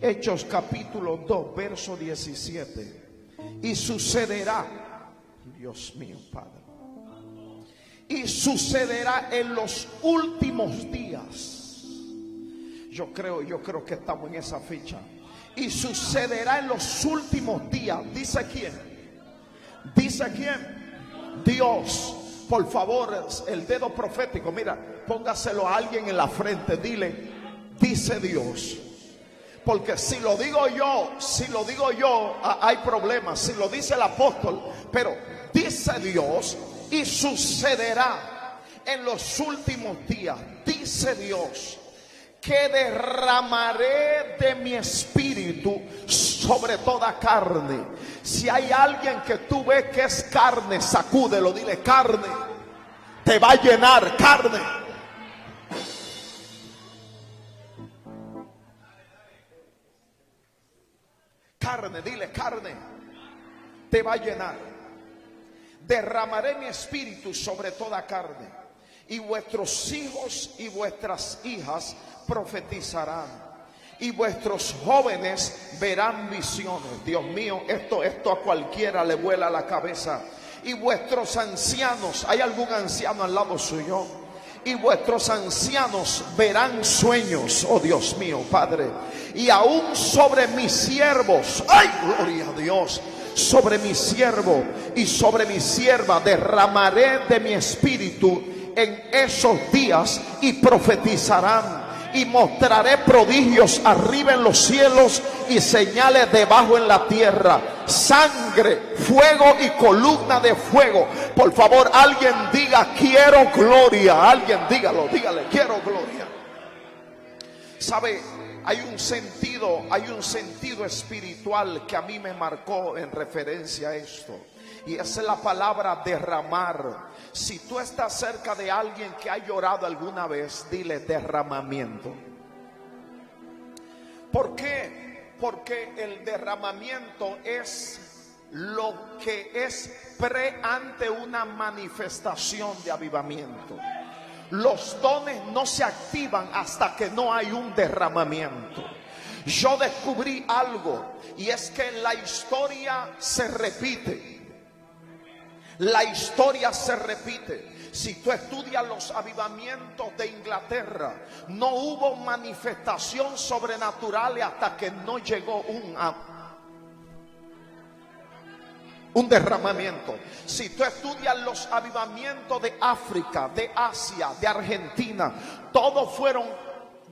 Hechos capítulo 2, verso 17. Y sucederá, Dios mío, Padre. Y sucederá en los últimos días. Yo creo, yo creo que estamos en esa fecha. Y sucederá en los últimos días. ¿Dice quién? ¿Dice quién? Dios. Por favor, el dedo profético, mira, póngaselo a alguien en la frente. Dile, dice Dios. Porque si lo digo yo, si lo digo yo, hay problemas. Si lo dice el apóstol, pero dice Dios y sucederá en los últimos días, dice Dios, que derramaré de mi espíritu sobre toda carne. Si hay alguien que tú ves que es carne, sacúdelo, dile carne, te va a llenar carne. Carne, dile carne, te va a llenar derramaré mi espíritu sobre toda carne, y vuestros hijos y vuestras hijas profetizarán. Y vuestros jóvenes verán visiones. Dios mío, esto, esto a cualquiera le vuela la cabeza. Y vuestros ancianos, ¿hay algún anciano al lado suyo? Y vuestros ancianos verán sueños, oh Dios mío, Padre. Y aún sobre mis siervos, ay, gloria a Dios, sobre mi siervo y sobre mi sierva derramaré de mi espíritu en esos días y profetizarán y mostraré prodigios arriba en los cielos y señales debajo en la tierra. Sangre, fuego y columna de fuego. Por favor, alguien diga, quiero gloria. Alguien dígalo, dígale, quiero gloria. ¿Sabe? hay un sentido, hay un sentido espiritual que a mí me marcó en referencia a esto. Y es la palabra derramar. Si tú estás cerca de alguien que ha llorado alguna vez, dile derramamiento. ¿Por qué? Porque el derramamiento es lo que es pre ante una manifestación de avivamiento. Los dones no se activan hasta que no hay un derramamiento. Yo descubrí algo y es que la historia se repite. La historia se repite. Si tú estudias los avivamientos de Inglaterra, no hubo manifestación sobrenatural hasta que no llegó un un derramamiento. Si tú estudias los avivamientos de África, de Asia, de Argentina, todos fueron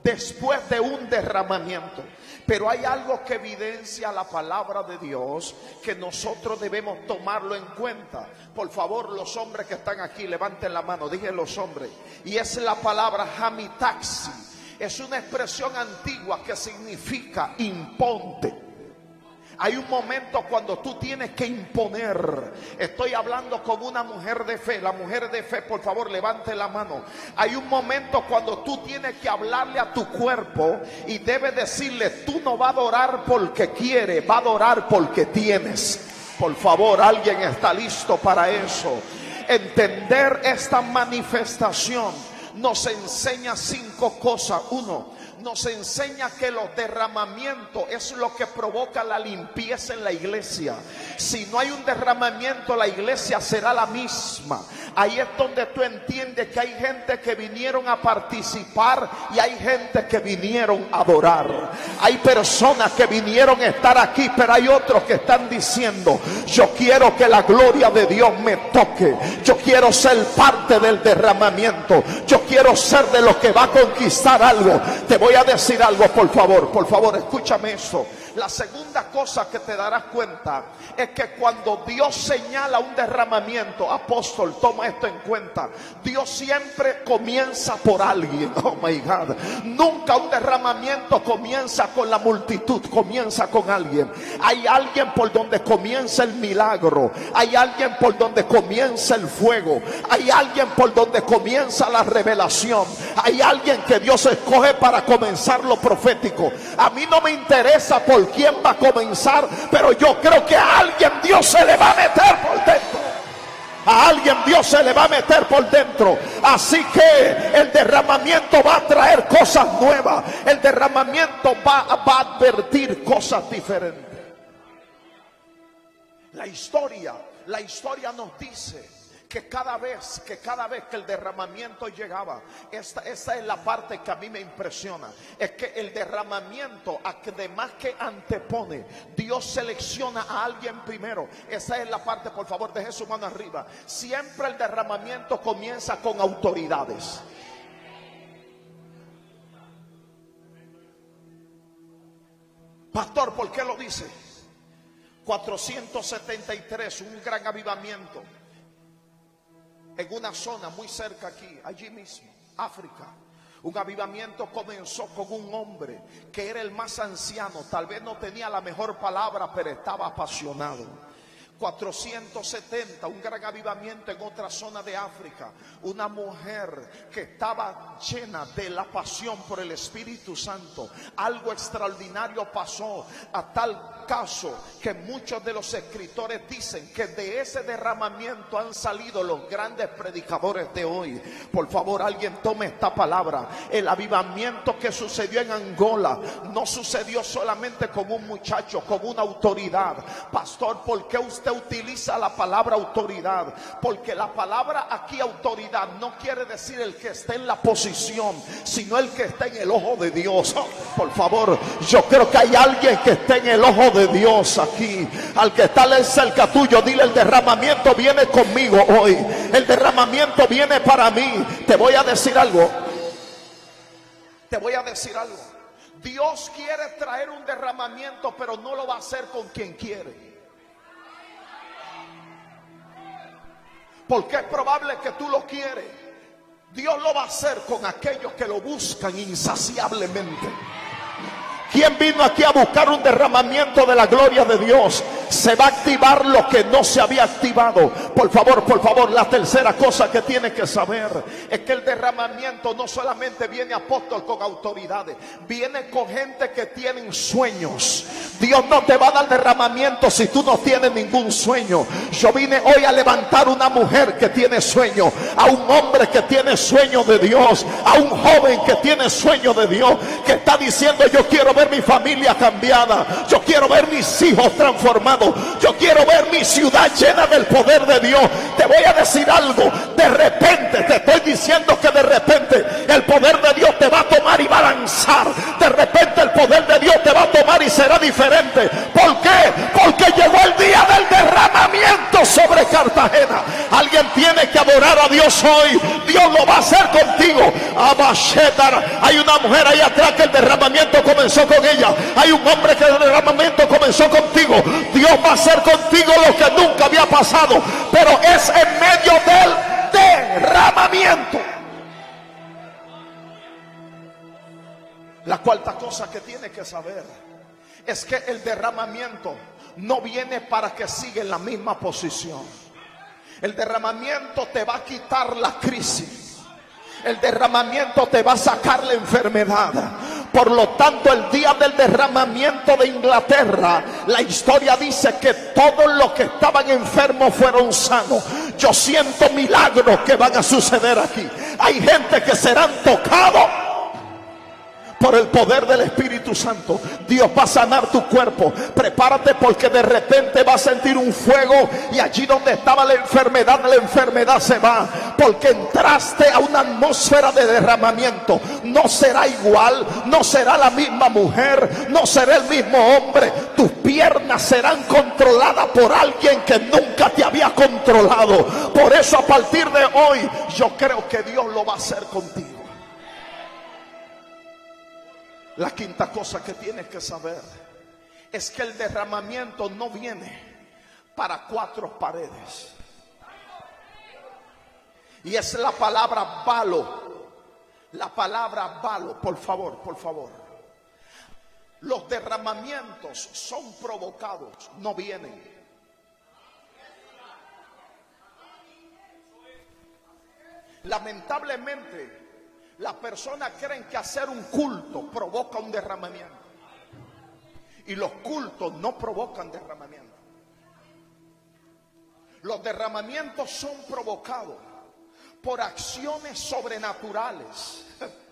después de un derramamiento. Pero hay algo que evidencia la palabra de Dios que nosotros debemos tomarlo en cuenta. Por favor, los hombres que están aquí, levanten la mano, dije los hombres. Y es la palabra hamitaxi. Es una expresión antigua que significa imponte. Hay un momento cuando tú tienes que imponer. Estoy hablando con una mujer de fe. La mujer de fe, por favor, levante la mano. Hay un momento cuando tú tienes que hablarle a tu cuerpo y debes decirle, tú no vas a adorar porque quiere, va a adorar porque tienes. Por favor, alguien está listo para eso. Entender esta manifestación nos enseña cinco cosas. Uno, nos enseña que los derramamientos es lo que provoca la limpieza en la iglesia. Si no hay un derramamiento, la iglesia será la misma. Ahí es donde tú entiendes que hay gente que vinieron a participar y hay gente que vinieron a adorar. Hay personas que vinieron a estar aquí, pero hay otros que están diciendo, yo quiero que la gloria de Dios me toque. Yo quiero ser parte del derramamiento. Yo quiero ser de los que va a conquistar algo. Te voy a decir algo, por favor, por favor, escúchame eso. La segunda cosa que te darás cuenta es que cuando Dios señala un derramamiento, apóstol, toma esto en cuenta. Dios siempre comienza por alguien. Oh my God. Nunca un derramamiento comienza con la multitud, comienza con alguien. Hay alguien por donde comienza el milagro. Hay alguien por donde comienza el fuego. Hay alguien por donde comienza la revelación. Hay alguien que Dios escoge para comenzar lo profético. A mí no me interesa por quién va a comenzar, pero yo creo que a alguien Dios se le va a meter por dentro. A alguien Dios se le va a meter por dentro. Así que el derramamiento va a traer cosas nuevas. El derramamiento va, va a advertir cosas diferentes. La historia, la historia nos dice que cada vez, que cada vez que el derramamiento llegaba, esta, esa es la parte que a mí me impresiona, es que el derramamiento, además que antepone, Dios selecciona a alguien primero. Esa es la parte, por favor, deje su mano arriba. Siempre el derramamiento comienza con autoridades. Pastor, ¿por qué lo dice? 473, un gran avivamiento en una zona muy cerca aquí, allí mismo, África. Un avivamiento comenzó con un hombre que era el más anciano, tal vez no tenía la mejor palabra, pero estaba apasionado. 470, un gran avivamiento en otra zona de África. Una mujer que estaba llena de la pasión por el Espíritu Santo. Algo extraordinario pasó a tal caso que muchos de los escritores dicen que de ese derramamiento han salido los grandes predicadores de hoy. Por favor, alguien tome esta palabra. El avivamiento que sucedió en Angola no sucedió solamente con un muchacho, con una autoridad. Pastor, ¿por qué usted utiliza la palabra autoridad? Porque la palabra aquí autoridad no quiere decir el que esté en la posición, sino el que está en el ojo de Dios. Por favor, yo creo que hay alguien que está en el ojo de de Dios aquí. Al que está cerca tuyo, dile el derramamiento viene conmigo hoy. El derramamiento viene para mí. Te voy a decir algo. Te voy a decir algo. Dios quiere traer un derramamiento, pero no lo va a hacer con quien quiere. Porque es probable que tú lo quieres. Dios lo va a hacer con aquellos que lo buscan insaciablemente. ¿Quién vino aquí a buscar un derramamiento de la gloria de Dios? Se va a activar lo que no se había activado. Por favor, por favor, la tercera cosa que tiene que saber es que el derramamiento no solamente viene apóstol con autoridades, viene con gente que tienen sueños. Dios no te va a dar derramamiento si tú no tienes ningún sueño. Yo vine hoy a levantar una mujer que tiene sueño, a un hombre que tiene sueño de Dios, a un joven que tiene sueño de Dios, que está diciendo yo quiero ver mi familia cambiada. Yo quiero ver mis hijos transformados. Yo quiero ver mi ciudad llena del poder de Dios. Te voy a decir algo. De repente, te estoy diciendo que de repente el poder de Dios te va a tomar y va a lanzar. De repente el poder de Dios te va a tomar y será diferente. ¿Por qué? Porque llegó el día del derramamiento sobre Cartagena. Alguien tiene que adorar a Dios hoy. Dios lo va a hacer contigo. Hay una mujer ahí atrás que el derramamiento comenzó con ella. Hay un hombre que el derramamiento comenzó contigo. Dios va a hacer contigo lo que nunca había pasado. Pero es en medio del derramamiento. La cuarta cosa que tiene que saber es que el derramamiento no viene para que siga en la misma posición. El derramamiento te va a quitar la crisis. El derramamiento te va a sacar la enfermedad. Por lo tanto, el día del derramamiento de Inglaterra, la historia dice que todos los que estaban enfermos fueron sanos. Yo siento milagros que van a suceder aquí. Hay gente que serán tocados por el poder del Espíritu Santo. Dios va a sanar tu cuerpo. Prepárate porque de repente va a sentir un fuego y allí donde estaba la enfermedad, la enfermedad se va. Porque entraste a una atmósfera de derramamiento. No será igual, no será la misma mujer, no será el mismo hombre. Tus piernas serán controladas por alguien que nunca te había controlado. Por eso a partir de hoy yo creo que Dios lo va a hacer contigo. La quinta cosa que tienes que saber es que el derramamiento no viene para cuatro paredes. Y es la palabra balo. La palabra balo, por favor, por favor. Los derramamientos son provocados, no vienen. Lamentablemente, las personas creen que hacer un culto provoca un derramamiento. Y los cultos no provocan derramamiento. Los derramamientos son provocados por acciones sobrenaturales.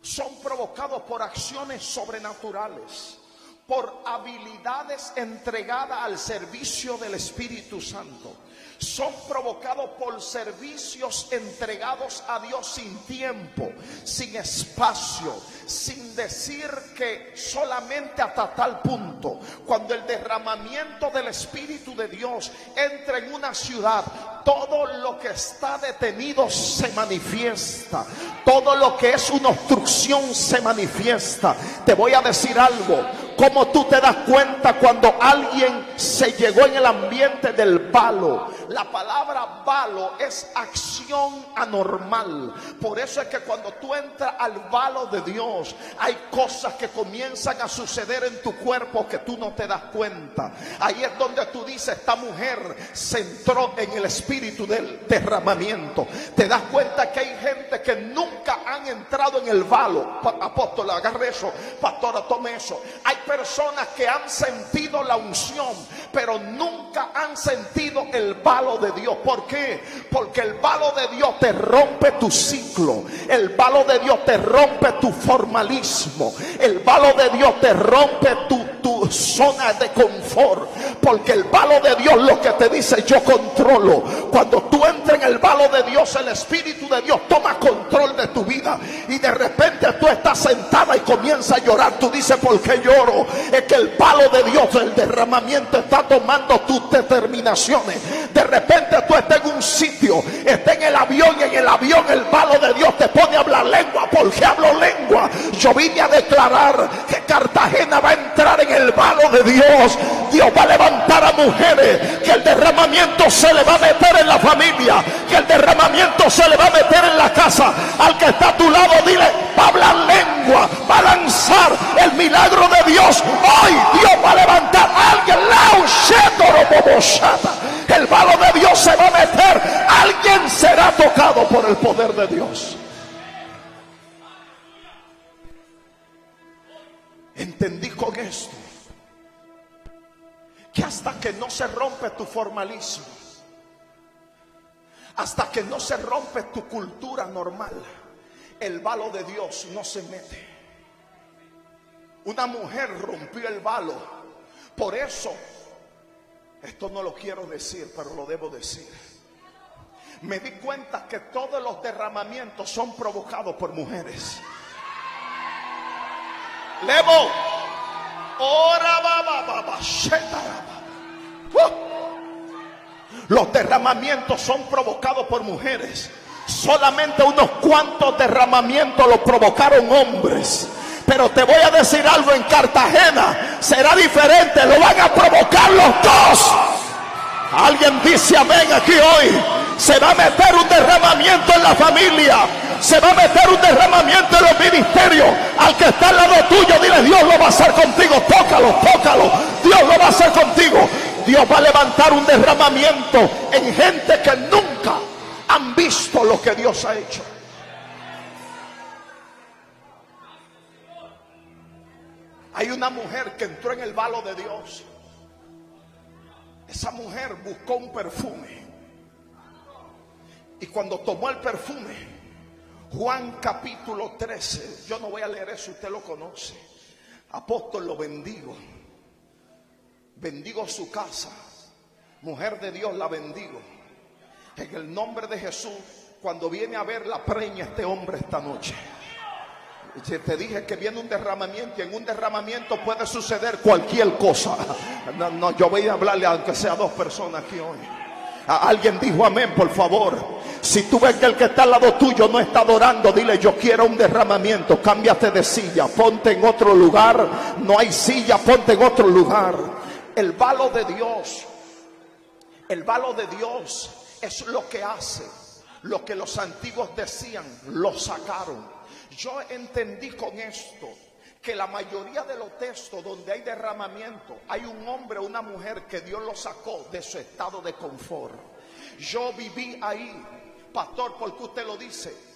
Son provocados por acciones sobrenaturales, por habilidades entregadas al servicio del Espíritu Santo son provocados por servicios entregados a Dios sin tiempo, sin espacio, sin decir que solamente hasta tal punto, cuando el derramamiento del Espíritu de Dios entra en una ciudad, todo lo que está detenido se manifiesta, todo lo que es una obstrucción se manifiesta. Te voy a decir algo, como tú te das cuenta cuando alguien se llegó en el ambiente del palo la palabra valo es acción anormal. Por eso es que cuando tú entras al valo de Dios, hay cosas que comienzan a suceder en tu cuerpo que tú no te das cuenta. Ahí es donde tú dices, esta mujer se entró en el espíritu del derramamiento. Te das cuenta que hay gente que nunca han entrado en el valo. Apóstol, agarre eso. Pastora, tome eso. Hay personas que han sentido la unción, pero nunca han sentido el valo de Dios. ¿Por qué? Porque el balo de Dios te rompe tu ciclo. El balo de Dios te rompe tu formalismo. El balo de Dios te rompe tu, zona de confort. Porque el balo de Dios lo que te dice yo controlo. Cuando tú entras en el balo de Dios, el Espíritu de Dios toma control de tu vida. Y de repente tú estás sentada y comienza a llorar. Tú dices, ¿por qué lloro? Es que el balo de Dios, el derramamiento está tomando tus determinaciones. De repente tú estás en un sitio, estás en el avión y en el avión el palo de Dios te pone a hablar lengua porque hablo lengua. Yo vine a declarar que Cartagena va a entrar en el palo de Dios. Dios va a levantar a mujeres, que el derramamiento se le va a meter en la familia, que el derramamiento se le va a meter en la casa. Al que está a tu lado, dile, va a hablar lengua, va a lanzar el milagro de Dios. Hoy Dios va a levantar a alguien. El palo de Dios se va a meter, alguien será tocado por el poder de Dios. Entendí con esto que hasta que no se rompe tu formalismo, hasta que no se rompe tu cultura normal, el balo de Dios no se mete. Una mujer rompió el balo. Por eso esto no lo quiero decir, pero lo debo decir. Me di cuenta que todos los derramamientos son provocados por mujeres. Levo. Ora, Los derramamientos son provocados por mujeres. Solamente unos cuantos derramamientos los provocaron hombres. Pero te voy a decir algo en Cartagena. Será diferente. Lo van a provocar los dos. Alguien dice amén aquí hoy. Se va a meter un derramamiento en la familia. Se va a meter un derramamiento en los ministerios. Al que está al lado tuyo, dile Dios lo va a hacer contigo. Tócalo, tócalo. Dios lo va a hacer contigo. Dios va a levantar un derramamiento en gente que nunca han visto lo que Dios ha hecho. Hay una mujer que entró en el balo de Dios. Esa mujer buscó un perfume. Y cuando tomó el perfume, Juan capítulo 13, yo no voy a leer eso, usted lo conoce. Apóstol, lo bendigo. Bendigo su casa. Mujer de Dios, la bendigo. En el nombre de Jesús, cuando viene a ver la preña este hombre esta noche. Te dije que viene un derramamiento y en un derramamiento puede suceder cualquier cosa. No, no, yo voy a hablarle aunque sea dos personas aquí hoy. alguien dijo amén, por favor. Si tú ves que el que está al lado tuyo no está adorando, dile yo quiero un derramamiento. Cámbiate de silla, ponte en otro lugar. No hay silla, ponte en otro lugar. El balo de Dios, el balo de Dios es lo que hace. Lo que los antiguos decían, lo sacaron yo entendí con esto que la mayoría de los textos donde hay derramamiento, hay un hombre o una mujer que Dios lo sacó de su estado de confort. Yo viví ahí, pastor, porque usted lo dice.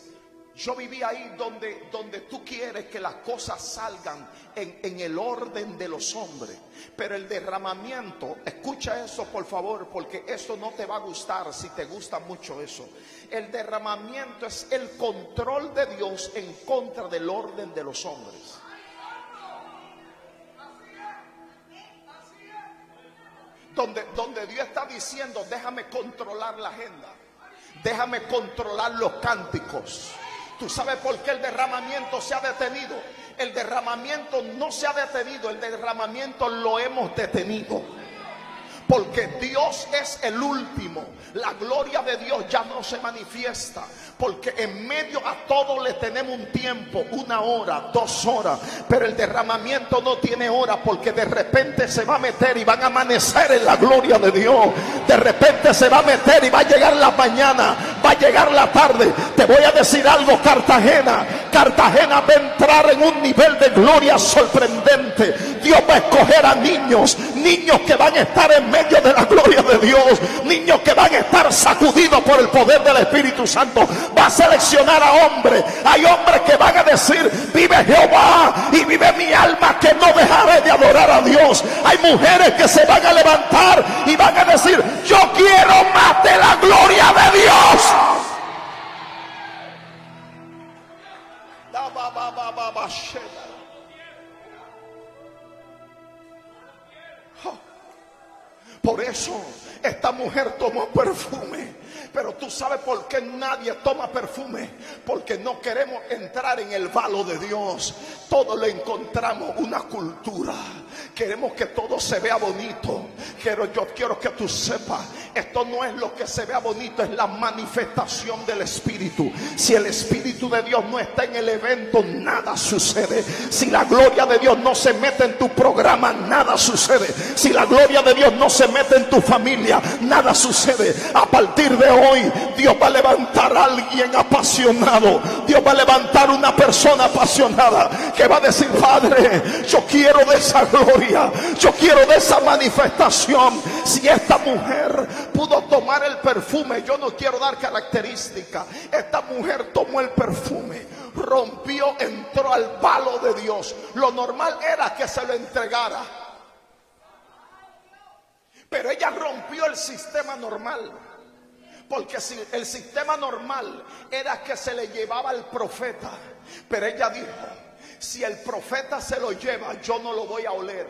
Yo viví ahí donde, donde tú quieres que las cosas salgan en, en, el orden de los hombres. Pero el derramamiento, escucha eso por favor, porque eso no te va a gustar si te gusta mucho eso. El derramamiento es el control de Dios en contra del orden de los hombres. Donde, donde Dios está diciendo, déjame controlar la agenda, déjame controlar los cánticos. ¿Tú sabes por qué el derramamiento se ha detenido? El derramamiento no se ha detenido, el derramamiento lo hemos detenido. Porque Dios es el último. La gloria de Dios ya no se manifiesta. Porque en medio a todo le tenemos un tiempo, una hora, dos horas. Pero el derramamiento no tiene hora porque de repente se va a meter y van a amanecer en la gloria de Dios. De repente se va a meter y va a llegar la mañana, va a llegar la tarde. Te voy a decir algo, Cartagena. Cartagena va a entrar en un nivel de gloria sorprendente. Dios va a escoger a niños, niños que van a estar en medio de la gloria de Dios. Niños que van a estar sacudidos por el poder del Espíritu Santo. Va a seleccionar a hombres. Hay hombres que van a decir, vive Jehová y vive mi alma que no dejaré de adorar a Dios. Hay mujeres que se van a levantar y van a decir, yo quiero más de la gloria de Dios. Por eso esta mujer tomó perfume. Pero tú sabes por qué nadie toma perfume. Porque no queremos entrar en el valo de Dios. Todo le encontramos una cultura. Queremos que todo se vea bonito. Pero yo quiero que tú sepas, esto no es lo que se vea bonito, es la manifestación del Espíritu. Si el Espíritu de Dios no está en el evento, nada sucede. Si la gloria de Dios no se mete en tu programa, nada sucede. Si la gloria de Dios no se mete en tu familia, nada sucede. A partir de hoy, Dios va a levantar a alguien apasionado. Dios va a levantar una persona apasionada que va a decir, Padre, yo quiero de esa gloria, yo quiero de esa manifestación. Si esta mujer pudo tomar el perfume, yo no quiero dar característica. Esta mujer tomó el perfume, rompió, entró al palo de Dios. Lo normal era que se lo entregara. Pero ella rompió el sistema normal. Porque si el sistema normal era que se le llevaba al profeta. Pero ella dijo, si el profeta se lo lleva, yo no lo voy a oler.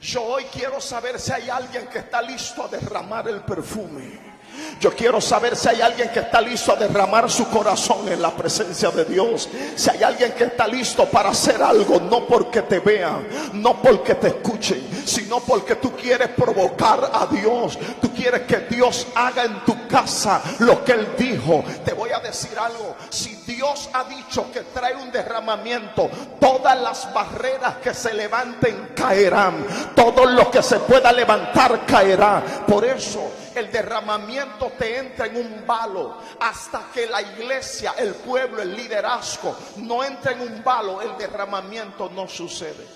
Yo hoy quiero saber si hay alguien que está listo a derramar el perfume. Yo quiero saber si hay alguien que está listo a derramar su corazón en la presencia de Dios. Si hay alguien que está listo para hacer algo, no porque te vean, no porque te escuchen, sino porque tú quieres provocar a Dios. Tú quieres que Dios haga en tu casa lo que Él dijo. Te voy a decir algo. Si Dios ha dicho que trae un derramamiento, todas las barreras que se levanten caerán. Todo lo que se pueda levantar caerá. Por eso el derramamiento te entra en un balo hasta que la iglesia, el pueblo, el liderazgo no entra en un balo, el derramamiento no sucede.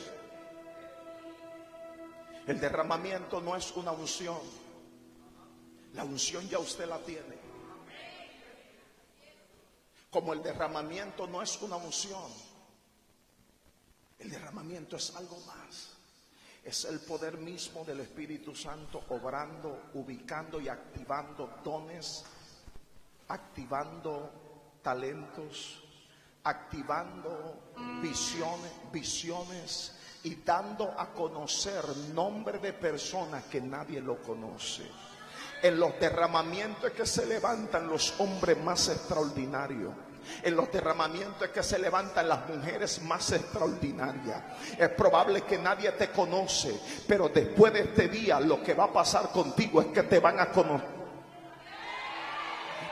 El derramamiento no es una unción. La unción ya usted la tiene. Como el derramamiento no es una unción. El derramamiento es algo más. Es el poder mismo del Espíritu Santo obrando, ubicando y activando dones, activando talentos, activando visiones, visiones y dando a conocer nombre de personas que nadie lo conoce. En los derramamientos que se levantan los hombres más extraordinarios en los derramamientos que se levantan las mujeres más extraordinarias. Es probable que nadie te conoce, pero después de este día lo que va a pasar contigo es que te van a conocer.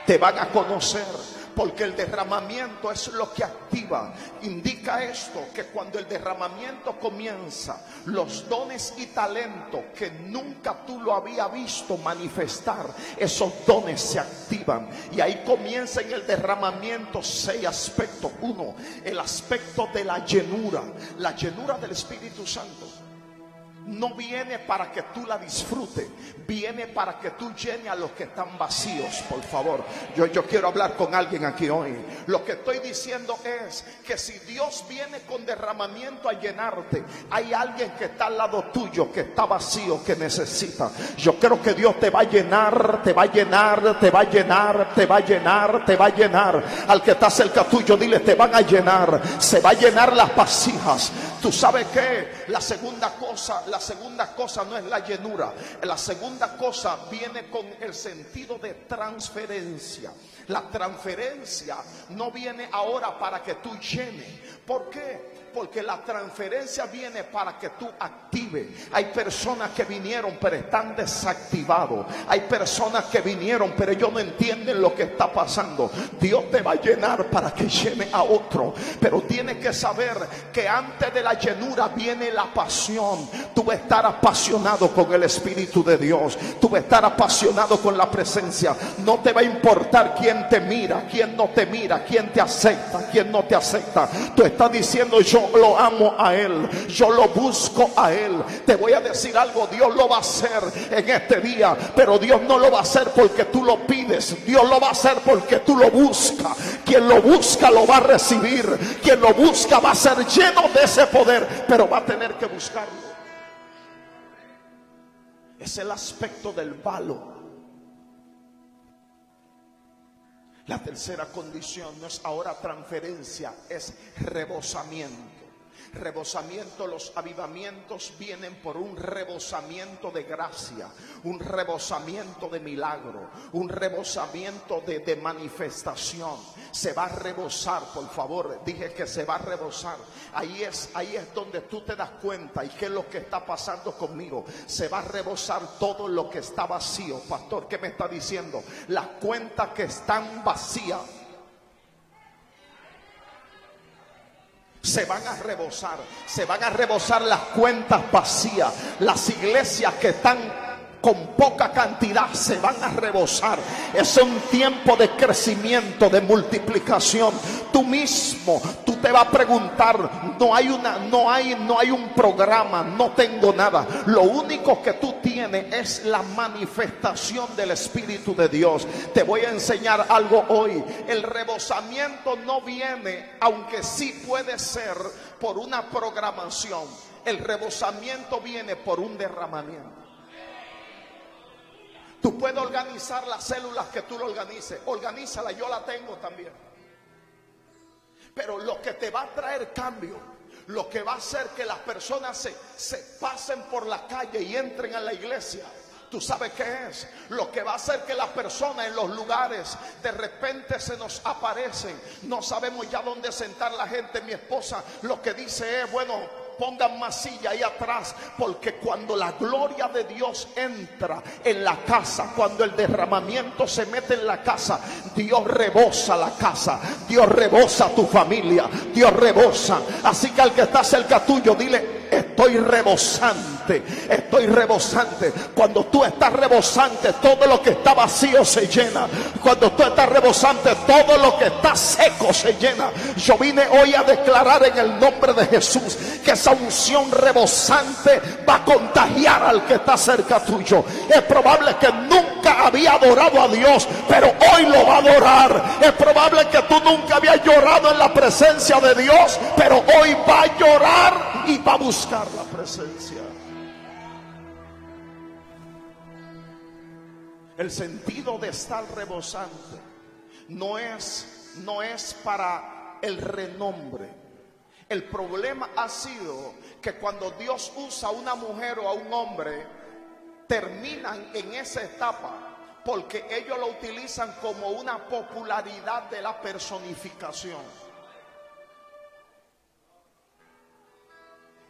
Te van a conocer porque el derramamiento es lo que activa. Indica esto, que cuando el derramamiento comienza, los dones y talentos que nunca tú lo había visto manifestar, esos dones se activan. Y ahí comienza en el derramamiento seis aspectos. Uno, el aspecto de la llenura, la llenura del Espíritu Santo. No viene para que tú la disfrutes, viene para que tú llenes a los que están vacíos, por favor. Yo, yo quiero hablar con alguien aquí hoy. Lo que estoy diciendo es que si Dios viene con derramamiento a llenarte, hay alguien que está al lado tuyo, que está vacío, que necesita. Yo creo que Dios te va a llenar, te va a llenar, te va a llenar, te va a llenar, te va a llenar. Al que está cerca tuyo, dile, te van a llenar, se va a llenar las vasijas. Tú sabes que la segunda cosa, la segunda cosa no es la llenura. La segunda cosa viene con el sentido de transferencia. La transferencia no viene ahora para que tú llenes. ¿Por qué? Porque la transferencia viene para que tú actives. Hay personas que vinieron pero están desactivados. Hay personas que vinieron pero ellos no entienden lo que está pasando. Dios te va a llenar para que llene a otro. Pero tienes que saber que antes de la llenura viene la pasión. Tú vas a estar apasionado con el Espíritu de Dios. Tú vas a estar apasionado con la presencia. No te va a importar quién te mira, quién no te mira, quién te acepta, quién no te acepta. Tú estás diciendo yo lo amo a Él, yo lo busco a Él. Te voy a decir algo, Dios lo va a hacer en este día, pero Dios no lo va a hacer porque tú lo pides, Dios lo va a hacer porque tú lo buscas. Quien lo busca lo va a recibir, quien lo busca va a ser lleno de ese poder, pero va a tener que buscarlo. Es el aspecto del valo. La tercera condición no es ahora transferencia, es rebosamiento. Rebosamiento, los avivamientos vienen por un rebosamiento de gracia, un rebosamiento de milagro, un rebosamiento de, manifestación. Se va a rebosar, por favor, dije que se va a rebosar. Ahí es, ahí es donde tú te das cuenta y qué es lo que está pasando conmigo. Se va a rebosar todo lo que está vacío. Pastor, ¿qué me está diciendo? Las cuentas que están vacías se van a rebosar, se van a rebosar las cuentas vacías, las iglesias que están con poca cantidad se van a rebosar. Es un tiempo de crecimiento, de multiplicación. Tú mismo, tú te vas a preguntar, no hay una, no hay, no hay un programa, no tengo nada. Lo único que tú tienes es la manifestación del Espíritu de Dios. Te voy a enseñar algo hoy. El rebosamiento no viene, aunque sí puede ser por una programación. El rebosamiento viene por un derramamiento. Tú puedes organizar las células que tú lo organices. Organízala, yo la tengo también. Pero lo que te va a traer cambio, lo que va a hacer que las personas se, se pasen por la calle y entren a la iglesia. ¿Tú sabes qué es? Lo que va a hacer que las personas en los lugares de repente se nos aparecen. No sabemos ya dónde sentar la gente. Mi esposa lo que dice es, bueno, pongan más silla ahí atrás, porque cuando la gloria de Dios entra en la casa, cuando el derramamiento se mete en la casa, Dios rebosa la casa, Dios rebosa tu familia, Dios rebosa. Así que al que está cerca tuyo, dile, estoy rebosante, estoy rebosante. Cuando tú estás rebosante, todo lo que está vacío se llena. Cuando tú estás rebosante, todo lo que está seco se llena. Yo vine hoy a declarar en el nombre de Jesús que esa unción rebosante va a contagiar al que está cerca tuyo. Es probable que nunca había adorado a Dios, pero hoy lo va a adorar. Es probable que tú nunca habías llorado en la presencia de Dios, pero hoy va a llorar y va a buscar la presencia. El sentido de estar rebosante no es no es para el renombre. El problema ha sido que cuando Dios usa a una mujer o a un hombre, terminan en esa etapa porque ellos lo utilizan como una popularidad de la personificación.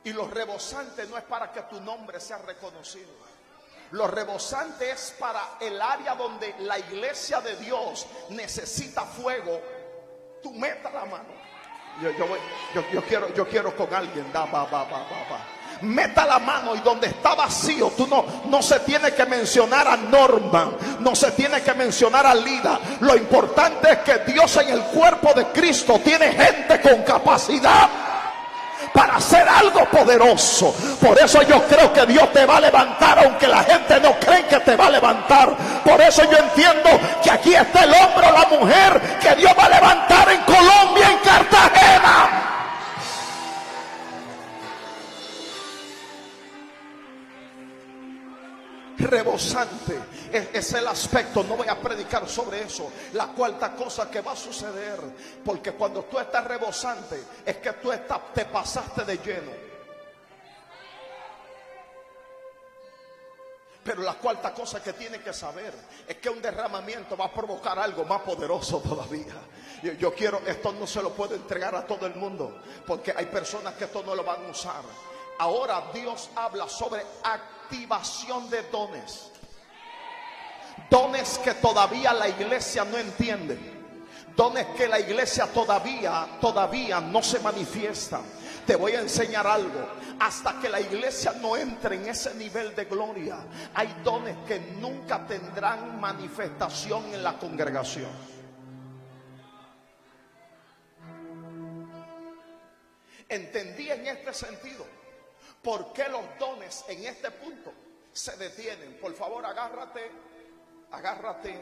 Y lo rebosante no es para que tu nombre sea reconocido. Lo rebosante es para el área donde la iglesia de Dios necesita fuego. Tú meta la mano. Yo, yo, quiero, yo quiero con alguien. Da, va, va, va. Meta la mano y donde está vacío, tú no, no se tiene que mencionar a Norman, no se tiene que mencionar a Lida. Lo importante es que Dios en el cuerpo de Cristo tiene gente con capacidad para hacer algo poderoso. Por eso yo creo que Dios te va a levantar, aunque la gente no cree que te va a levantar. Por eso yo entiendo que aquí está el hombre o la mujer que Dios va a levantar en Colombia, en Cartagena. Rebosante. Es, el aspecto, no voy a predicar sobre eso. La cuarta cosa que va a suceder, porque cuando tú estás rebosante, es que tú te pasaste de lleno. Pero la cuarta cosa que tiene que saber es que un derramamiento va a provocar algo más poderoso todavía. Yo, quiero, esto no se lo puedo entregar a todo el mundo, porque hay personas que esto no lo van a usar. Ahora Dios habla sobre activación de dones. Dones que todavía la iglesia no entiende. Dones que la iglesia todavía, todavía no se manifiesta. Te voy a enseñar algo. Hasta que la iglesia no entre en ese nivel de gloria, hay dones que nunca tendrán manifestación en la congregación. Entendí en este sentido ¿Por qué los dones en este punto se detienen? Por favor, agárrate, agárrate,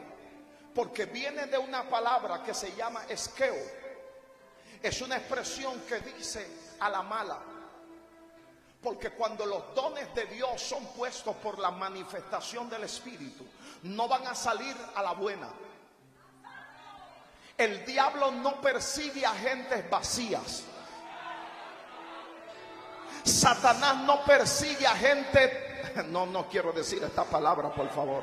porque viene de una palabra que se llama esqueo. Es una expresión que dice a la mala. Porque cuando los dones de Dios son puestos por la manifestación del Espíritu, no van a salir a la buena. El diablo no persigue a gentes vacías. Satanás no persigue a gente, no, no quiero decir esta palabra, por favor,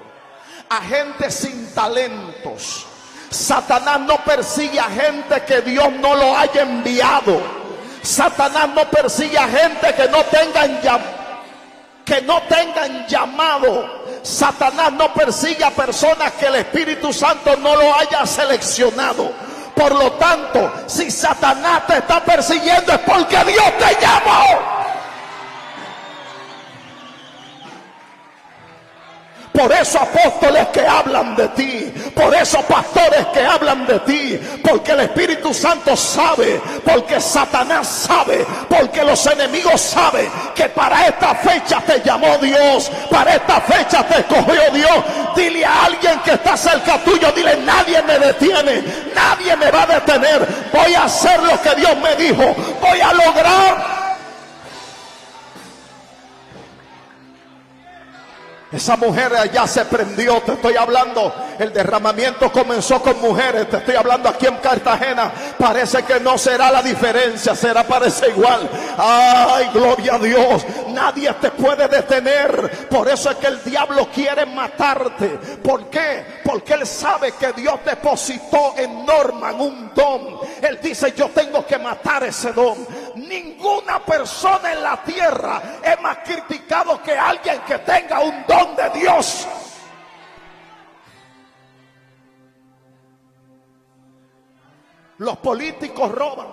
a gente sin talentos. Satanás no persigue a gente que Dios no lo haya enviado. Satanás no persigue a gente que no tengan que no tengan llamado. Satanás no persigue a personas que el Espíritu Santo no lo haya seleccionado. Por lo tanto, si Satanás te está persiguiendo es porque Dios te llamó. Por eso apóstoles que hablan de ti. Por eso pastores que hablan de ti. Porque el Espíritu Santo sabe. Porque Satanás sabe. Porque los enemigos saben que para esta fecha te llamó Dios. Para esta fecha te escogió Dios. Dile a alguien que está cerca tuyo. Dile, nadie me detiene. Nadie me va a detener. Voy a hacer lo que Dios me dijo. Voy a lograr Esa mujer allá se prendió, te estoy hablando. El derramamiento comenzó con mujeres, te estoy hablando aquí en Cartagena. Parece que no será la diferencia, será parece igual. Ay, gloria a Dios. Nadie te puede detener. Por eso es que el diablo quiere matarte. ¿Por qué? Porque él sabe que Dios depositó en Norman un don. Él dice, yo tengo que matar ese don. Ninguna persona en la tierra es más criticado que alguien que tenga un don de Dios. Los políticos roban.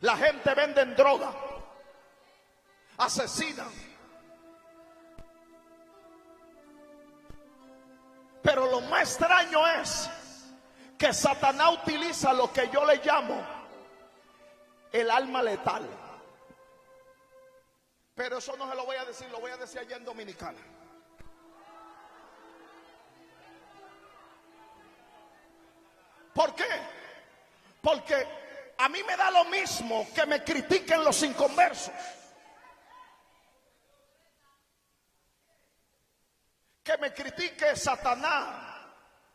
La gente vende droga. Asesinan. Pero lo más extraño es que Satanás utiliza lo que yo le llamo el alma letal. Pero eso no se lo voy a decir, lo voy a decir allá en Dominicana. ¿Por qué? Porque a mí me da lo mismo que me critiquen los inconversos. Que me critique Satanás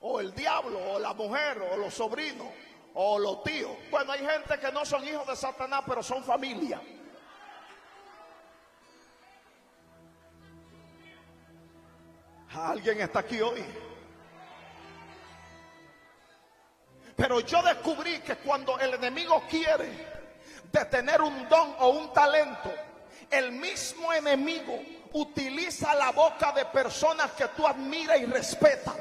o el diablo o la mujer o los sobrinos o los tíos. Bueno, hay gente que no son hijos de Satanás, pero son familia. Alguien está aquí hoy. Pero yo descubrí que cuando el enemigo quiere detener un don o un talento, el mismo enemigo utiliza la boca de personas que tú admiras y respetas.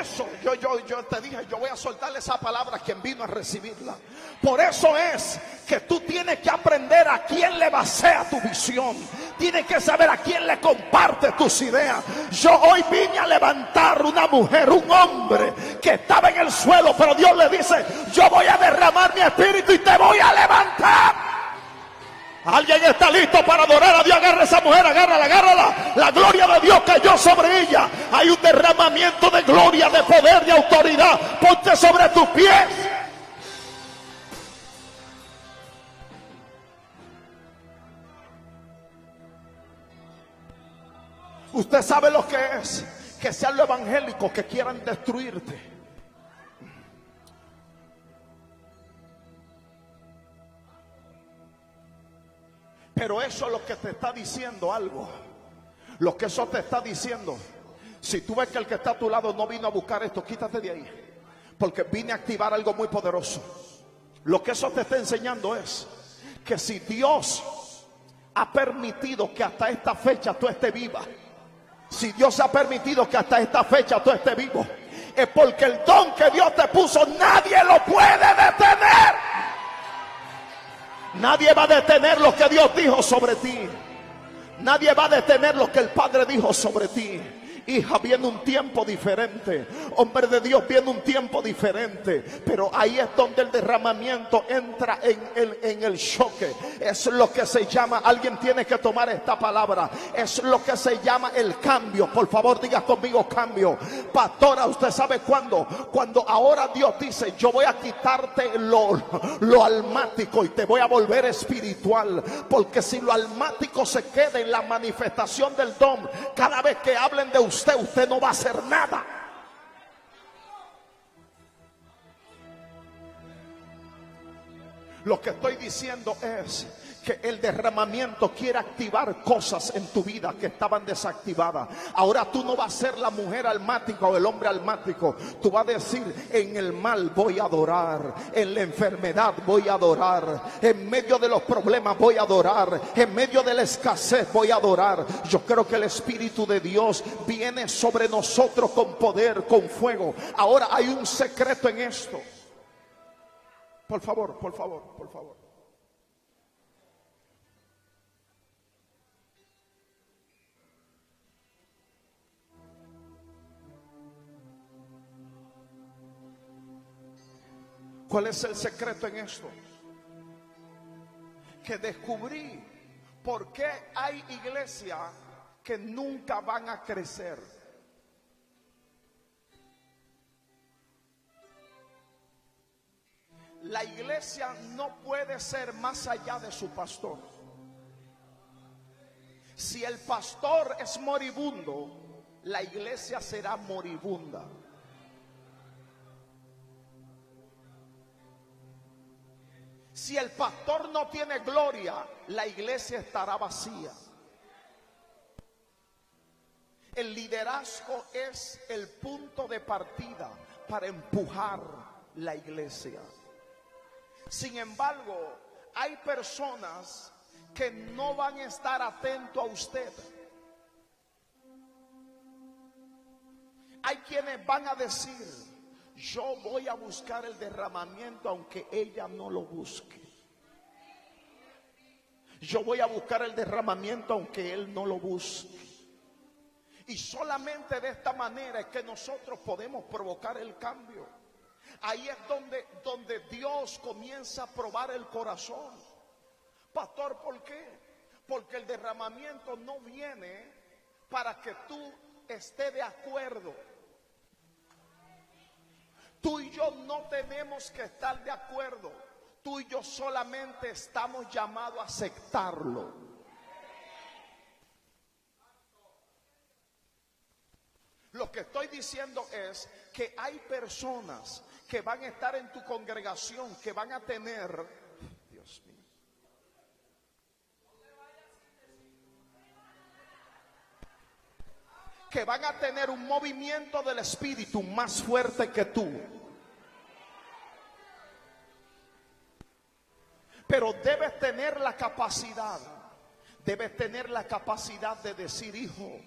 Eso yo yo, yo, te dije, yo voy a soltarle esa palabra a quien vino a recibirla. Por eso es que tú tienes que aprender a quién le basea tu visión. Tienes que saber a quién le comparte tus ideas. Yo hoy vine a levantar una mujer, un hombre que estaba en el suelo, pero Dios le dice, yo voy a derramar mi espíritu y te voy a levantar. Alguien está listo para adorar a Dios. Agarra a esa mujer, agárrala, agárrala. La gloria de Dios cayó sobre ella. Hay un derramamiento de gloria, de poder, de autoridad. Ponte sobre tus pies. Usted sabe lo que es que sean los evangélicos que quieran destruirte. Pero eso es lo que te está diciendo algo. Lo que eso te está diciendo. Si tú ves que el que está a tu lado no vino a buscar esto, quítate de ahí. Porque vine a activar algo muy poderoso. Lo que eso te está enseñando es que si Dios ha permitido que hasta esta fecha tú estés viva, si Dios ha permitido que hasta esta fecha tú estés vivo, es porque el don que Dios te puso nadie lo puede Nadie va a detener lo que Dios dijo sobre ti. Nadie va a detener lo que el Padre dijo sobre ti. Hija, viene un tiempo diferente. Hombre de Dios, viene un tiempo diferente. Pero ahí es donde el derramamiento entra en el, en el choque. Es lo que se llama, alguien tiene que tomar esta palabra. Es lo que se llama el cambio. Por favor, diga conmigo cambio. Pastora, usted sabe cuándo. Cuando ahora Dios dice, yo voy a quitarte lo, lo almático y te voy a volver espiritual. Porque si lo almático se queda en la manifestación del don, cada vez que hablen de usted, usted, usted no va a hacer nada. Lo que estoy diciendo es que el derramamiento quiere activar cosas en tu vida que estaban desactivadas. Ahora tú no vas a ser la mujer almática o el hombre almático. Tú vas a decir, en el mal voy a adorar, en la enfermedad voy a adorar, en medio de los problemas voy a adorar, en medio de la escasez voy a adorar. Yo creo que el Espíritu de Dios viene sobre nosotros con poder, con fuego. Ahora hay un secreto en esto. Por favor, por favor, por favor. ¿Cuál es el secreto en esto? Que descubrí por qué hay iglesias que nunca van a crecer. La iglesia no puede ser más allá de su pastor. Si el pastor es moribundo, la iglesia será moribunda. Si el pastor no tiene gloria, la iglesia estará vacía. El liderazgo es el punto de partida para empujar la iglesia. Sin embargo, hay personas que no van a estar atentos a usted. Hay quienes van a decir, yo voy a buscar el derramamiento aunque ella no lo busque. Yo voy a buscar el derramamiento aunque él no lo busque. Y solamente de esta manera es que nosotros podemos provocar el cambio. Ahí es donde, donde Dios comienza a probar el corazón. Pastor, ¿por qué? Porque el derramamiento no viene para que tú estés de acuerdo. Tú y yo no tenemos que estar de acuerdo. Tú y yo solamente estamos llamados a aceptarlo. Lo que estoy diciendo es que hay personas que van a estar en tu congregación, que van a tener, Dios mío, que van a tener un movimiento del Espíritu más fuerte que tú. Pero debes tener la capacidad, debes tener la capacidad de decir, hijo,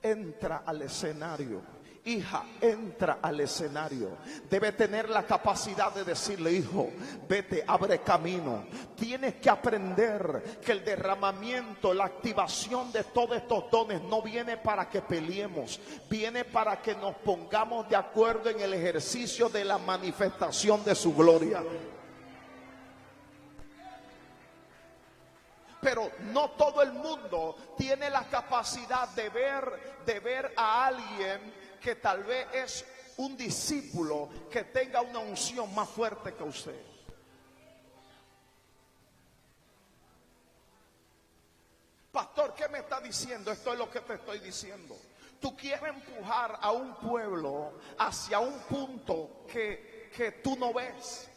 entra al escenario hija entra al escenario, debe tener la capacidad de decirle, hijo, vete, abre camino. Tienes que aprender que el derramamiento, la activación de todos estos dones no viene para que peleemos, viene para que nos pongamos de acuerdo en el ejercicio de la manifestación de su gloria. Pero no todo el mundo tiene la capacidad de ver, de ver a alguien que tal vez es un discípulo que tenga una unción más fuerte que usted. Pastor, ¿qué me está diciendo? Esto es lo que te estoy diciendo. Tú quieres empujar a un pueblo hacia un punto que, que tú no ves.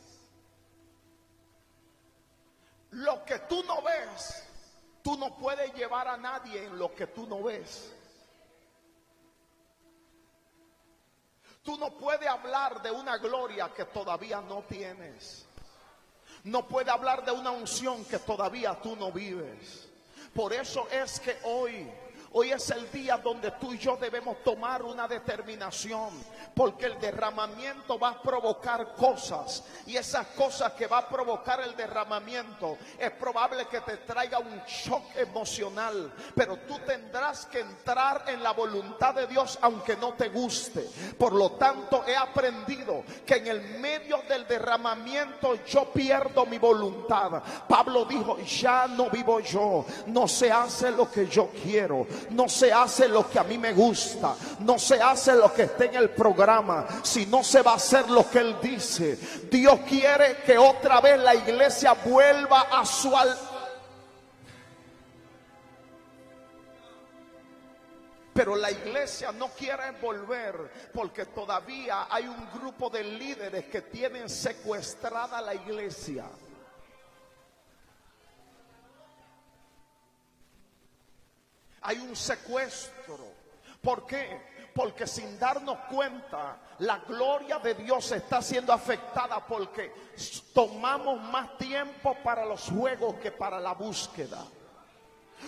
Lo que tú no ves, tú no puedes llevar a nadie en lo que tú no ves. Tú no puedes hablar de una gloria que todavía no tienes. No puedes hablar de una unción que todavía tú no vives. Por eso es que hoy Hoy es el día donde tú y yo debemos tomar una determinación, porque el derramamiento va a provocar cosas y esas cosas que va a provocar el derramamiento es probable que te traiga un shock emocional, pero tú tendrás que entrar en la voluntad de Dios aunque no te guste. Por lo tanto, he aprendido que en el medio del derramamiento yo pierdo mi voluntad. Pablo dijo, ya no vivo yo, no se hace lo que yo quiero no se hace lo que a mí me gusta, no se hace lo que está en el programa, sino se va a hacer lo que Él dice. Dios quiere que otra vez la iglesia vuelva a su al Pero la iglesia no quiere volver porque todavía hay un grupo de líderes que tienen secuestrada la iglesia. Hay un secuestro. ¿Por qué? Porque sin darnos cuenta, la gloria de Dios está siendo afectada porque tomamos más tiempo para los juegos que para la búsqueda.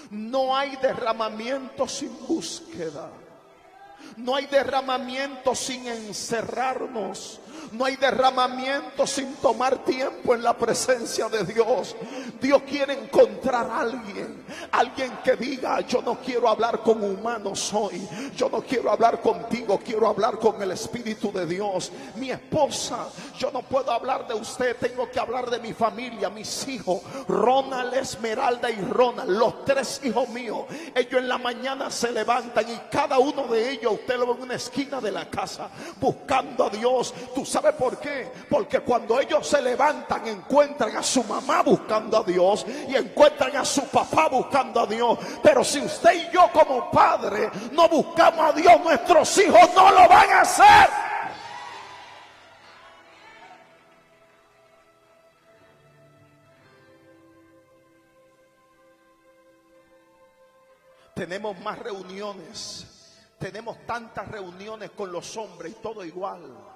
No hay derramamiento sin búsqueda. No hay derramamiento sin encerrarnos. No hay derramamiento sin tomar tiempo en la presencia de Dios. Dios quiere encontrar a alguien. Alguien que diga, yo no quiero hablar con humanos hoy. Yo no quiero hablar contigo, quiero hablar con el Espíritu de Dios. Mi esposa, yo no puedo hablar de usted, tengo que hablar de mi familia, mis hijos. Ronald, Esmeralda y Ronald, los tres hijos míos. Ellos en la mañana se levantan y cada uno de ellos, usted lo ve en una esquina de la casa, buscando a Dios. Tú sabes ¿Sabe por qué? Porque cuando ellos se levantan encuentran a su mamá buscando a Dios y encuentran a su papá buscando a Dios. Pero si usted y yo como padre no buscamos a Dios, nuestros hijos no lo van a hacer. Tenemos más reuniones, tenemos tantas reuniones con los hombres y todo igual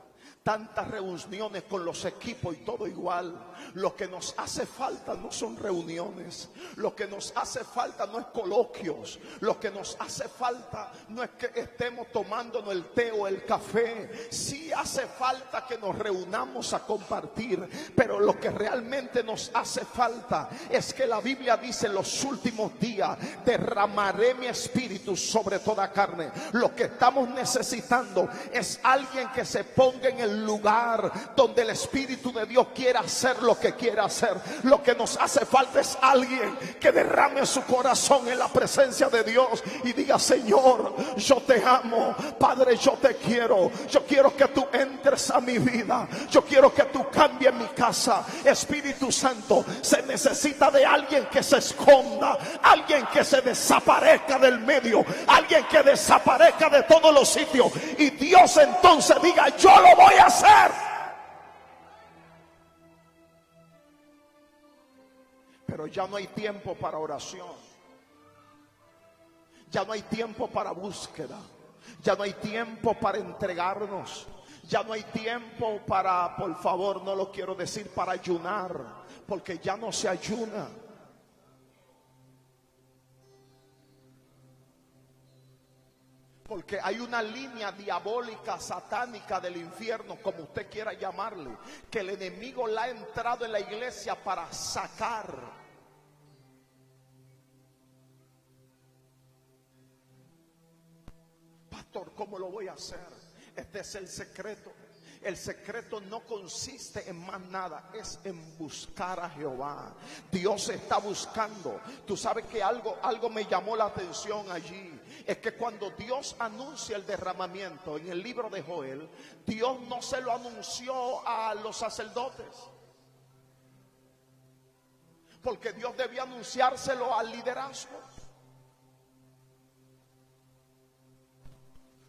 tantas reuniones con los equipos y todo igual. Lo que nos hace falta no son reuniones. Lo que nos hace falta no es coloquios. Lo que nos hace falta no es que estemos tomándonos el té o el café. Sí hace falta que nos reunamos a compartir. Pero lo que realmente nos hace falta es que la Biblia dice en los últimos días derramaré mi espíritu sobre toda carne. Lo que estamos necesitando es alguien que se ponga en el lugar donde el Espíritu de Dios quiera hacer lo que quiera hacer. Lo que nos hace falta es alguien que derrame su corazón en la presencia de Dios y diga, Señor, yo te amo, Padre, yo te quiero. Yo quiero que tú entres a mi vida. Yo quiero que tú cambies mi casa. Espíritu Santo, se necesita de alguien que se esconda, alguien que se desaparezca del medio, alguien que desaparezca de todos los sitios. Y Dios entonces diga, yo lo voy a hacer. Pero ya no hay tiempo para oración. Ya no hay tiempo para búsqueda. Ya no hay tiempo para entregarnos. Ya no hay tiempo para, por favor, no lo quiero decir, para ayunar. Porque ya no se ayuna. Porque hay una línea diabólica, satánica del infierno, como usted quiera llamarle, que el enemigo la ha entrado en la iglesia para sacar. Pastor, ¿cómo lo voy a hacer? Este es el secreto. El secreto no consiste en más nada, es en buscar a Jehová. Dios está buscando. Tú sabes que algo, algo me llamó la atención allí. Es que cuando Dios anuncia el derramamiento en el libro de Joel, Dios no se lo anunció a los sacerdotes. Porque Dios debía anunciárselo al liderazgo.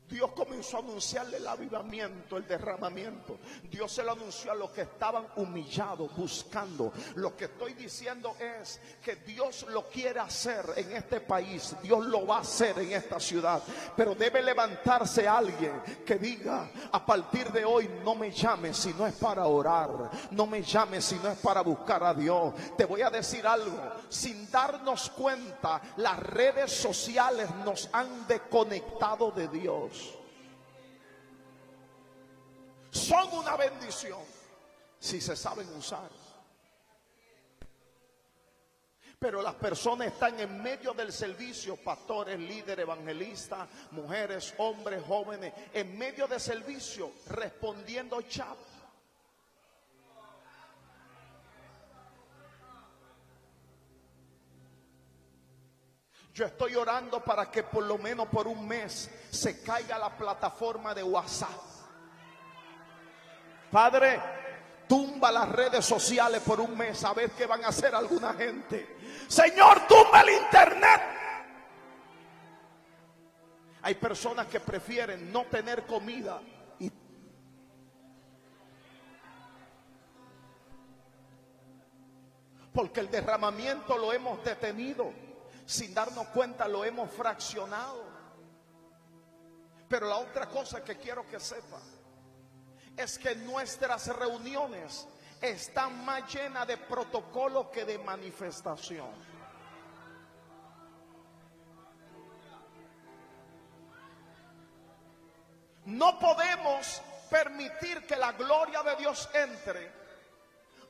Dios comenzó a anunciarle el avivamiento, el derramamiento. Dios se lo anunció a los que estaban humillados, buscando. Lo que estoy diciendo es que Dios lo quiere hacer en este país. Dios lo va a hacer en esta ciudad. Pero debe levantarse alguien que diga, a partir de hoy no me llames si no es para orar. No me llames si no es para buscar a Dios. Te voy a decir algo. Sin darnos cuenta, las redes sociales nos han desconectado de Dios son una bendición si se saben usar. Pero las personas están en medio del servicio, pastores, líderes, evangelistas, mujeres, hombres, jóvenes, en medio del servicio, respondiendo chat. Yo estoy orando para que por lo menos por un mes se caiga la plataforma de WhatsApp. Padre, tumba las redes sociales por un mes a ver qué van a hacer alguna gente. Señor, tumba el internet. Hay personas que prefieren no tener comida porque el derramamiento lo hemos detenido. Sin darnos cuenta lo hemos fraccionado. Pero la otra cosa que quiero que sepa es que nuestras reuniones están más llenas de protocolo que de manifestación. No podemos permitir que la gloria de Dios entre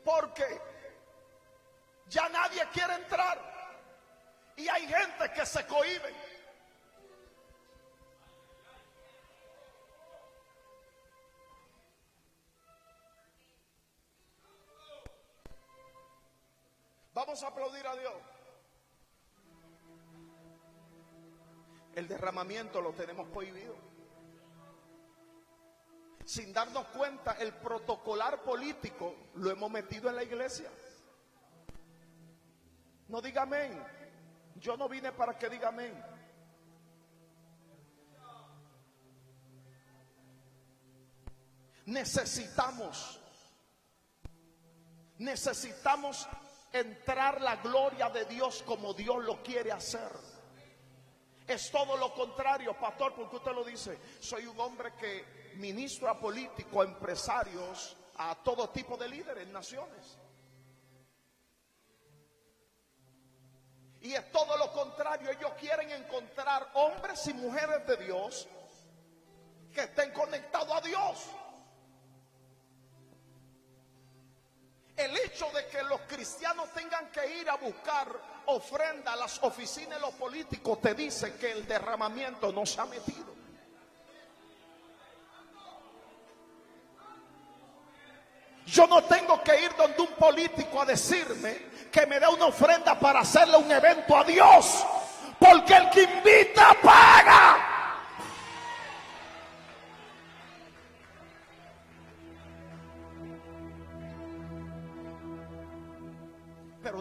porque ya nadie quiere entrar y hay gente que se cohibe. Vamos a aplaudir a Dios. El derramamiento lo tenemos prohibido. Sin darnos cuenta, el protocolar político lo hemos metido en la iglesia. No diga amén. Yo no vine para que diga amén. Necesitamos, necesitamos entrar la gloria de Dios como Dios lo quiere hacer. Es todo lo contrario, pastor, porque usted lo dice. Soy un hombre que ministro a políticos, a empresarios, a todo tipo de líderes, naciones. Y es todo lo contrario. Ellos quieren encontrar hombres y mujeres de Dios que estén conectados a Dios. El hecho de que los cristianos tengan que ir a buscar ofrenda a las oficinas de los políticos te dice que el derramamiento no se ha metido. Yo no tengo que ir donde un político a decirme que me dé una ofrenda para hacerle un evento a Dios. Porque el que invita paga.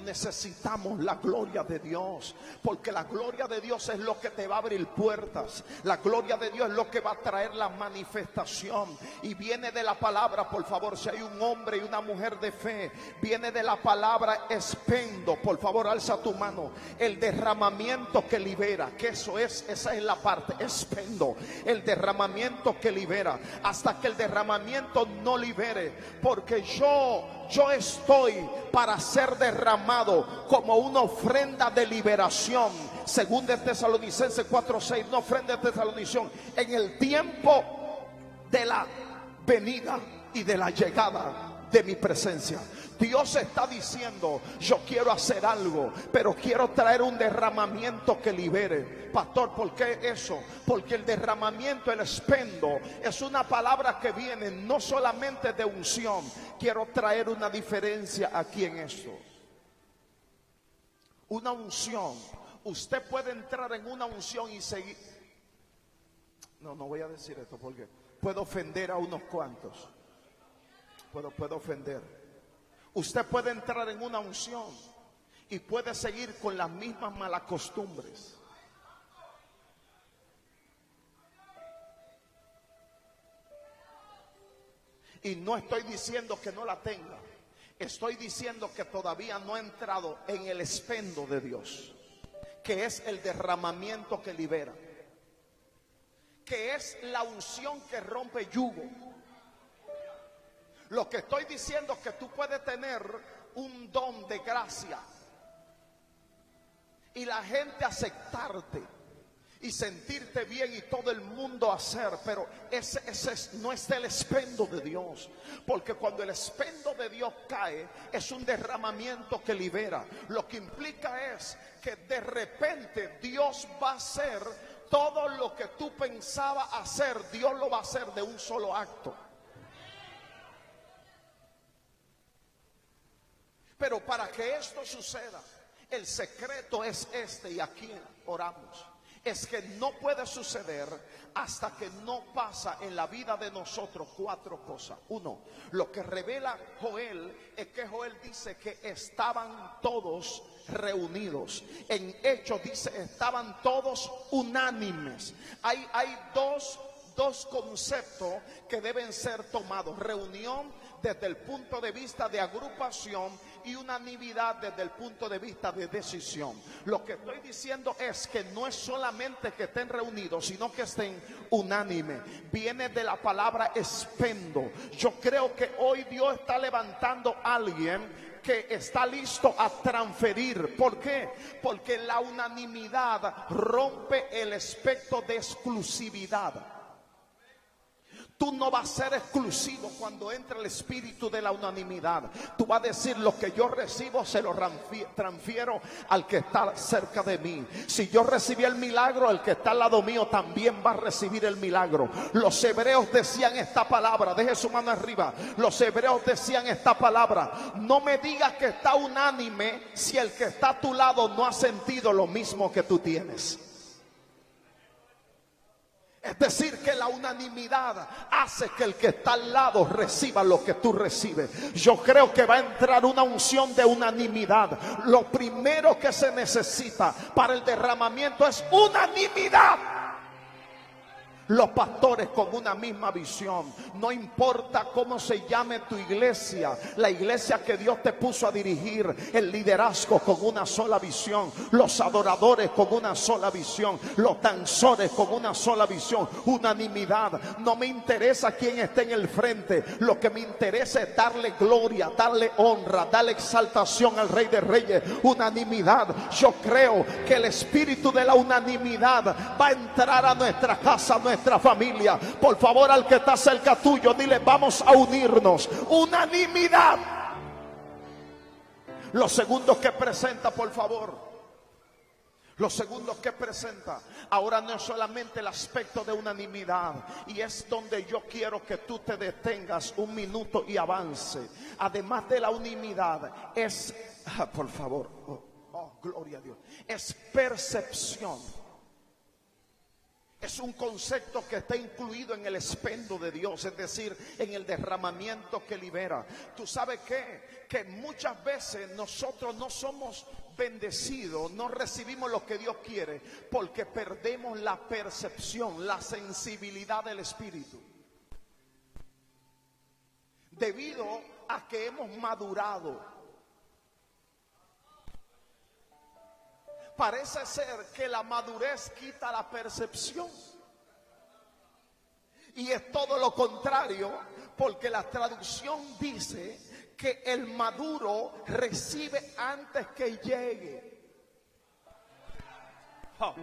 Necesitamos la gloria de Dios. Porque la gloria de Dios es lo que te va a abrir puertas. La gloria de Dios es lo que va a traer la manifestación. Y viene de la palabra, por favor, si hay un hombre y una mujer de fe, viene de la palabra espendo. Por favor, alza tu mano. El derramamiento que libera. Que eso es, esa es la parte. Espendo. El derramamiento que libera. Hasta que el derramamiento no libere. Porque yo yo estoy para ser derramado como una ofrenda de liberación. Según de Tesalonicenses 4:6, una ofrenda de tesalonicenses en el tiempo de la venida y de la llegada de mi presencia. Dios está diciendo, yo quiero hacer algo, pero quiero traer un derramamiento que libere. Pastor, ¿por qué eso? Porque el derramamiento, el espendo, es una palabra que viene no solamente de unción. Quiero traer una diferencia aquí en esto. Una unción. Usted puede entrar en una unción y seguir. No, no voy a decir esto porque puedo ofender a unos cuantos. Puedo, puedo ofender. Usted puede entrar en una unción y puede seguir con las mismas malas costumbres. Y no estoy diciendo que no la tenga. Estoy diciendo que todavía no ha entrado en el espendo de Dios, que es el derramamiento que libera, que es la unción que rompe yugo lo que estoy diciendo es que tú puedes tener un don de gracia y la gente aceptarte y sentirte bien y todo el mundo hacer, pero ese, ese, no es el espendo de Dios, porque cuando el espendo de Dios cae es un derramamiento que libera. Lo que implica es que de repente Dios va a hacer todo lo que tú pensabas hacer, Dios lo va a hacer de un solo acto. Pero para que esto suceda, el secreto es este y aquí oramos. Es que no puede suceder hasta que no pasa en la vida de nosotros cuatro cosas. Uno, lo que revela Joel es que Joel dice que estaban todos reunidos. En Hechos dice, estaban todos unánimes. Hay, hay dos, dos conceptos que deben ser tomados. Reunión desde el punto de vista de agrupación y unanimidad desde el punto de vista de decisión. Lo que estoy diciendo es que no es solamente que estén reunidos, sino que estén unánime. Viene de la palabra espendo. Yo creo que hoy Dios está levantando a alguien que está listo a transferir. ¿Por qué? Porque la unanimidad rompe el aspecto de exclusividad. Tú no vas a ser exclusivo cuando entre el espíritu de la unanimidad. Tú vas a decir lo que yo recibo se lo transfiero al que está cerca de mí. Si yo recibí el milagro, el que está al lado mío también va a recibir el milagro. Los hebreos decían esta palabra, deje su mano arriba. Los hebreos decían esta palabra. No me digas que está unánime si el que está a tu lado no ha sentido lo mismo que tú tienes. Es decir, que la unanimidad hace que el que está al lado reciba lo que tú recibes. Yo creo que va a entrar una unción de unanimidad. Lo primero que se necesita para el derramamiento es unanimidad los pastores con una misma visión. No importa cómo se llame tu iglesia, la iglesia que Dios te puso a dirigir, el liderazgo con una sola visión, los adoradores con una sola visión, los danzores con una sola visión, unanimidad. No me interesa quién esté en el frente, lo que me interesa es darle gloria, darle honra, darle exaltación al Rey de Reyes, unanimidad. Yo creo que el espíritu de la unanimidad va a entrar a nuestra casa, nuestra familia. Por favor, al que está cerca tuyo, dile, vamos a unirnos. Unanimidad. Los segundos que presenta, por favor. Los segundos que presenta, ahora no es solamente el aspecto de unanimidad, y es donde yo quiero que tú te detengas un minuto y avance. Además de la unanimidad, es, ah, por favor, oh, oh, gloria a Dios, es percepción. Es un concepto que está incluido en el espendo de Dios, es decir, en el derramamiento que libera. Tú sabes qué? Que muchas veces nosotros no somos bendecidos, no recibimos lo que Dios quiere, porque perdemos la percepción, la sensibilidad del Espíritu. Debido a que hemos madurado. Parece ser que la madurez quita la percepción. Y es todo lo contrario, porque la traducción dice que el maduro recibe antes que llegue. Oh.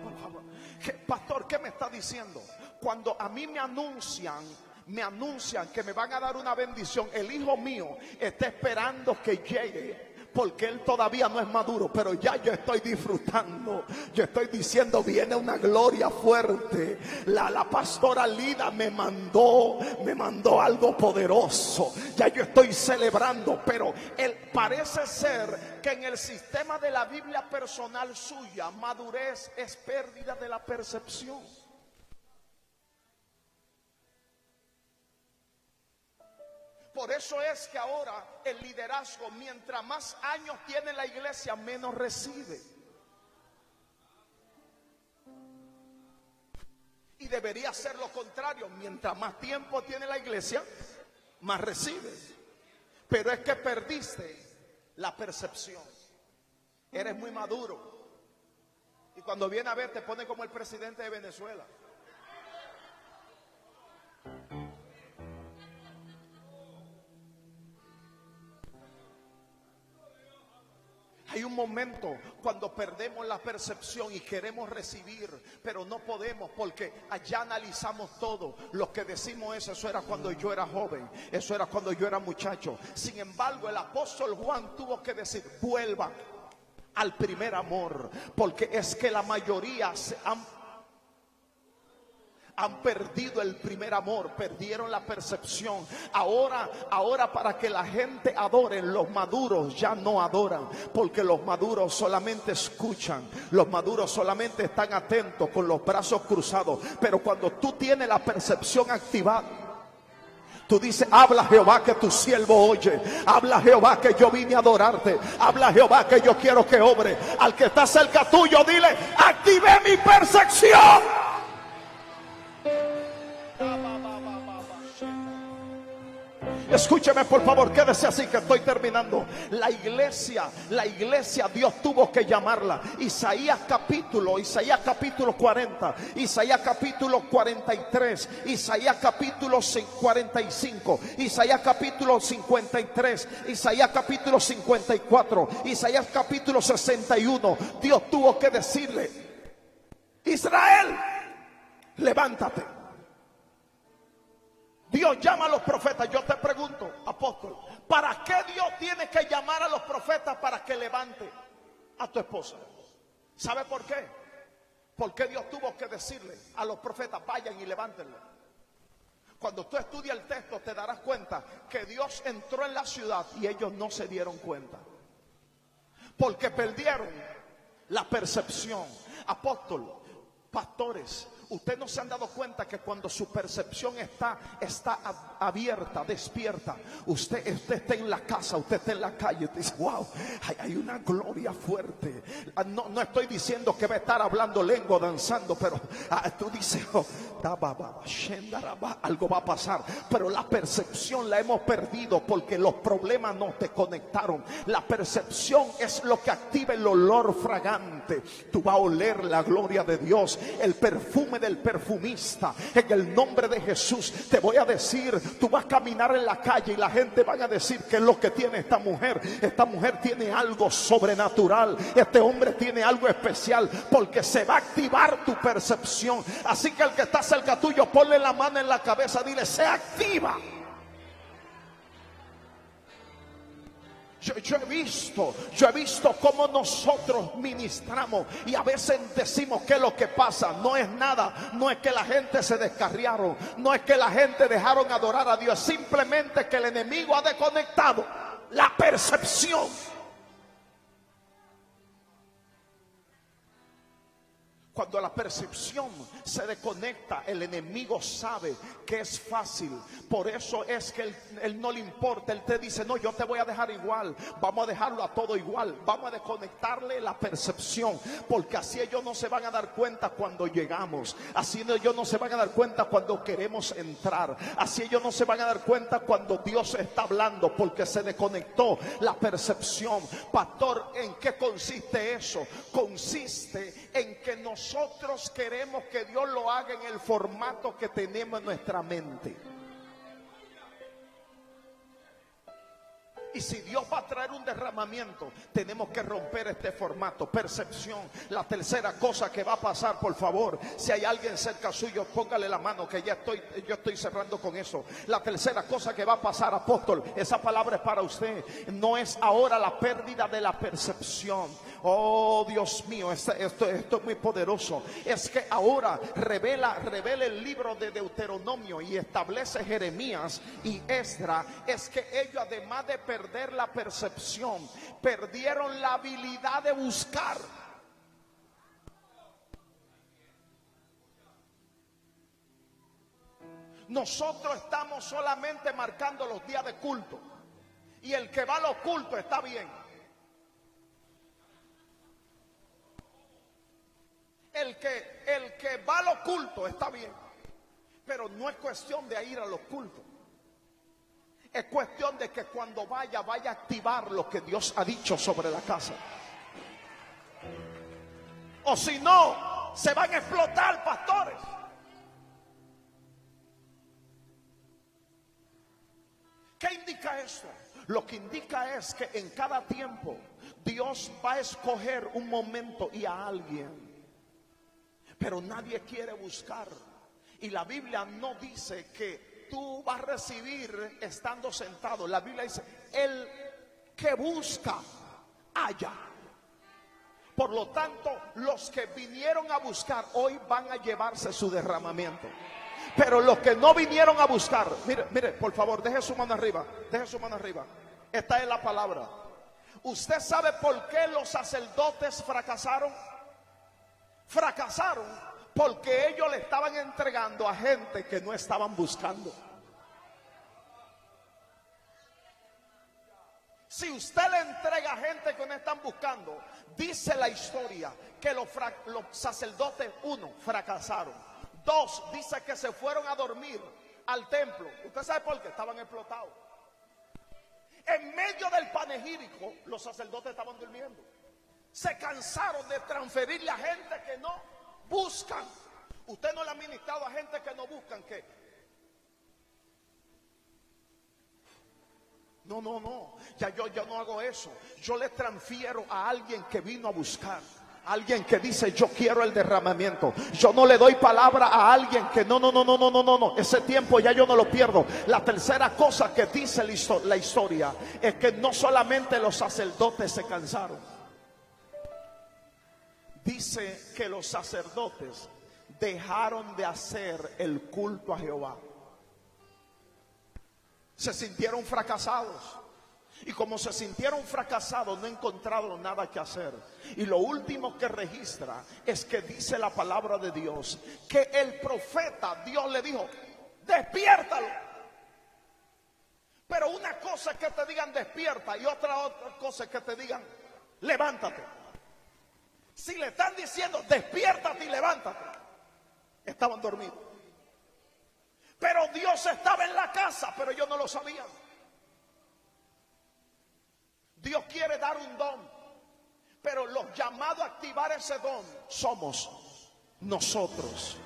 Pastor, ¿qué me está diciendo? Cuando a mí me anuncian me anuncian que me van a dar una bendición, el hijo mío está esperando que llegue porque él todavía no es maduro, pero ya yo estoy disfrutando. Yo estoy diciendo, viene una gloria fuerte. La, la pastora Lida me mandó, me mandó algo poderoso. Ya yo estoy celebrando, pero él parece ser que en el sistema de la Biblia personal suya, madurez es pérdida de la percepción. Por eso es que ahora el liderazgo, mientras más años tiene la iglesia, menos recibe. Y debería ser lo contrario. Mientras más tiempo tiene la iglesia, más recibe. Pero es que perdiste la percepción. Eres muy maduro. Y cuando viene a ver, te pone como el presidente de Venezuela. Momento cuando perdemos la percepción y queremos recibir, pero no podemos porque allá analizamos todo. Lo que decimos es, eso era cuando yo era joven, eso era cuando yo era muchacho. Sin embargo, el apóstol Juan tuvo que decir, vuelvan al primer amor, porque es que la mayoría se han han perdido el primer amor, perdieron la percepción. Ahora, ahora para que la gente adore, los maduros ya no adoran, porque los maduros solamente escuchan, los maduros solamente están atentos con los brazos cruzados. Pero cuando tú tienes la percepción activada, Tú dices, habla Jehová que tu siervo oye. Habla Jehová que yo vine a adorarte. Habla Jehová que yo quiero que obre. Al que está cerca tuyo, dile, activé mi percepción. Escúcheme por favor, quédese así que estoy terminando. La iglesia, la iglesia Dios tuvo que llamarla. Isaías capítulo, Isaías capítulo 40, Isaías capítulo 43, Isaías capítulo 45, Isaías capítulo 53, Isaías capítulo 54, Isaías capítulo 61. Dios tuvo que decirle, Israel, levántate. Dios llama a los profetas. Yo te pregunto, apóstol, ¿para qué Dios tiene que llamar a los profetas para que levante a tu esposa? ¿Sabe por qué? Porque Dios tuvo que decirle a los profetas, vayan y levántenlo. Cuando tú estudias el texto te darás cuenta que Dios entró en la ciudad y ellos no se dieron cuenta. Porque perdieron la percepción. Apóstol, pastores, Usted no se han dado cuenta que cuando su percepción está, está abierta, despierta, usted, está en la casa, usted está en la calle, usted dice, wow, hay, una gloria fuerte. Ah, no, no, estoy diciendo que va a estar hablando lengua, danzando, pero ah, tú dices, oh, algo va a pasar. Pero la percepción la hemos perdido porque los problemas no te conectaron. La percepción es lo que activa el olor fragante. Tú vas a oler la gloria de Dios, el perfume del perfumista. En el nombre de Jesús te voy a decir, tú vas a caminar en la calle y la gente va a decir que es lo que tiene esta mujer. Esta mujer tiene algo sobrenatural. Este hombre tiene algo especial porque se va a activar tu percepción. Así que el que está cerca tuyo, ponle la mano en la cabeza, dile, se activa. Yo, he visto, yo he visto cómo nosotros ministramos y a veces decimos que lo que pasa no es nada, no es que la gente se descarriaron, no es que la gente dejaron adorar a Dios, simplemente que el enemigo ha desconectado la percepción Cuando la percepción se desconecta, el enemigo sabe que es fácil. Por eso es que él, no le importa. Él te dice, no, yo te voy a dejar igual. Vamos a dejarlo a todo igual. Vamos a desconectarle la percepción. Porque así ellos no se van a dar cuenta cuando llegamos. Así ellos no se van a dar cuenta cuando queremos entrar. Así ellos no se van a dar cuenta cuando Dios está hablando. Porque se desconectó la percepción. Pastor, ¿en qué consiste eso? Consiste en que nos nosotros queremos que Dios lo haga en el formato que tenemos en nuestra mente. Y si Dios va a traer un derramamiento, tenemos que romper este formato, percepción. La tercera cosa que va a pasar, por favor, si hay alguien cerca suyo, póngale la mano que ya estoy, yo estoy cerrando con eso. La tercera cosa que va a pasar, apóstol, esa palabra es para usted. No es ahora la pérdida de la percepción. Oh Dios mío, esto, esto, es muy poderoso. Es que ahora revela, revela el libro de Deuteronomio y establece Jeremías y Esdra. Es que ellos además de perder la percepción, perdieron la habilidad de buscar. Nosotros estamos solamente marcando los días de culto. Y el que va a los cultos está bien. El que, el que va a los cultos está bien. Pero no es cuestión de ir a los cultos. Es cuestión de que cuando vaya, vaya a activar lo que Dios ha dicho sobre la casa. O si no, se van a explotar pastores. ¿Qué indica eso? Lo que indica es que en cada tiempo Dios va a escoger un momento y a alguien. Pero nadie quiere buscar. Y la Biblia no dice que tú vas a recibir estando sentado. La Biblia dice, el que busca, haya. Por lo tanto, los que vinieron a buscar hoy van a llevarse su derramamiento. Pero los que no vinieron a buscar, mire, mire, por favor, deje su mano arriba, deje su mano arriba. Esta es la palabra. ¿Usted sabe por qué los sacerdotes fracasaron? Fracasaron porque ellos le estaban entregando a gente que no estaban buscando. Si usted le entrega a gente que no están buscando, dice la historia que los, sacerdotes, uno, fracasaron. Dos, dice que se fueron a dormir al templo. ¿Usted sabe por qué? Estaban explotados. En medio del panegírico, los sacerdotes estaban durmiendo. Se cansaron de transferirle a gente que no buscan. Usted no le ha ministrado a gente que no buscan, que No, no, no. Ya yo ya no hago eso. Yo le transfiero a alguien que vino a buscar. Alguien que dice yo quiero el derramamiento. Yo no le doy palabra a alguien que no, no, no, no, no, no, no, no. Ese tiempo ya yo no lo pierdo. La tercera cosa que dice la historia es que no solamente los sacerdotes se cansaron dice que los sacerdotes dejaron de hacer el culto a Jehová. Se sintieron fracasados. Y como se sintieron fracasados, no encontraron nada que hacer. Y lo último que registra es que dice la palabra de Dios que el profeta, Dios le dijo, despiértalo. Pero una cosa es que te digan despierta y otra, otra cosa es que te digan levántate. Si le están diciendo, despiértate y levántate, estaban dormidos. Pero Dios estaba en la casa, pero ellos no lo sabían. Dios quiere dar un don, pero los llamados a activar ese don somos nosotros.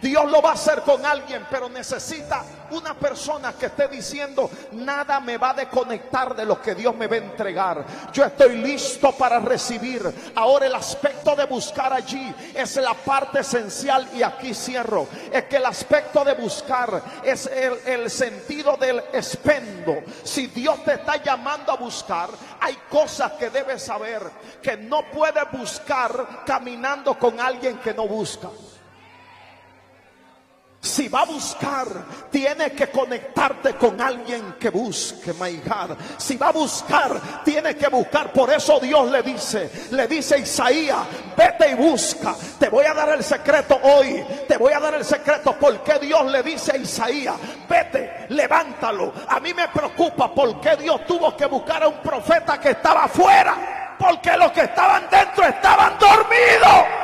Dios lo va a hacer con alguien, pero necesita una persona que esté diciendo, nada me va a desconectar de lo que Dios me va a entregar. Yo estoy listo para recibir. Ahora el aspecto de buscar allí es la parte esencial y aquí cierro. Es que el aspecto de buscar es el, sentido del expendo. Si Dios te está llamando a buscar, hay cosas que debes saber que no puedes buscar caminando con alguien que no busca. Si va a buscar, tiene que conectarte con alguien que busque, my Si va a buscar, tiene que buscar. Por eso Dios le dice, le dice a Isaías, vete y busca. Te voy a dar el secreto hoy. Te voy a dar el secreto porque Dios le dice a Isaías, vete, levántalo. A mí me preocupa porque Dios tuvo que buscar a un profeta que estaba afuera. Porque los que estaban dentro estaban dormidos.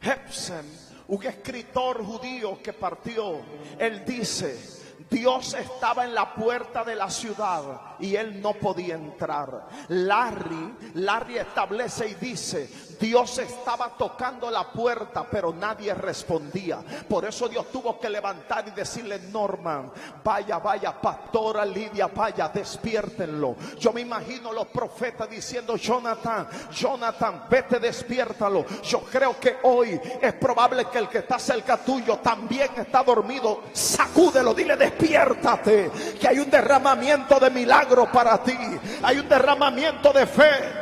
Hepsen, un escritor judío que partió, él dice, Dios estaba en la puerta de la ciudad y él no podía entrar. Larry, Larry establece y dice, Dios estaba tocando la puerta, pero nadie respondía. Por eso Dios tuvo que levantar y decirle, Norman, vaya, vaya, pastora Lidia, vaya, despiértenlo. Yo me imagino los profetas diciendo, Jonathan, Jonathan, vete, despiértalo. Yo creo que hoy es probable que el que está cerca tuyo también está dormido. Sacúdelo, dile, despiértate, que hay un derramamiento de milagro para ti. Hay un derramamiento de fe.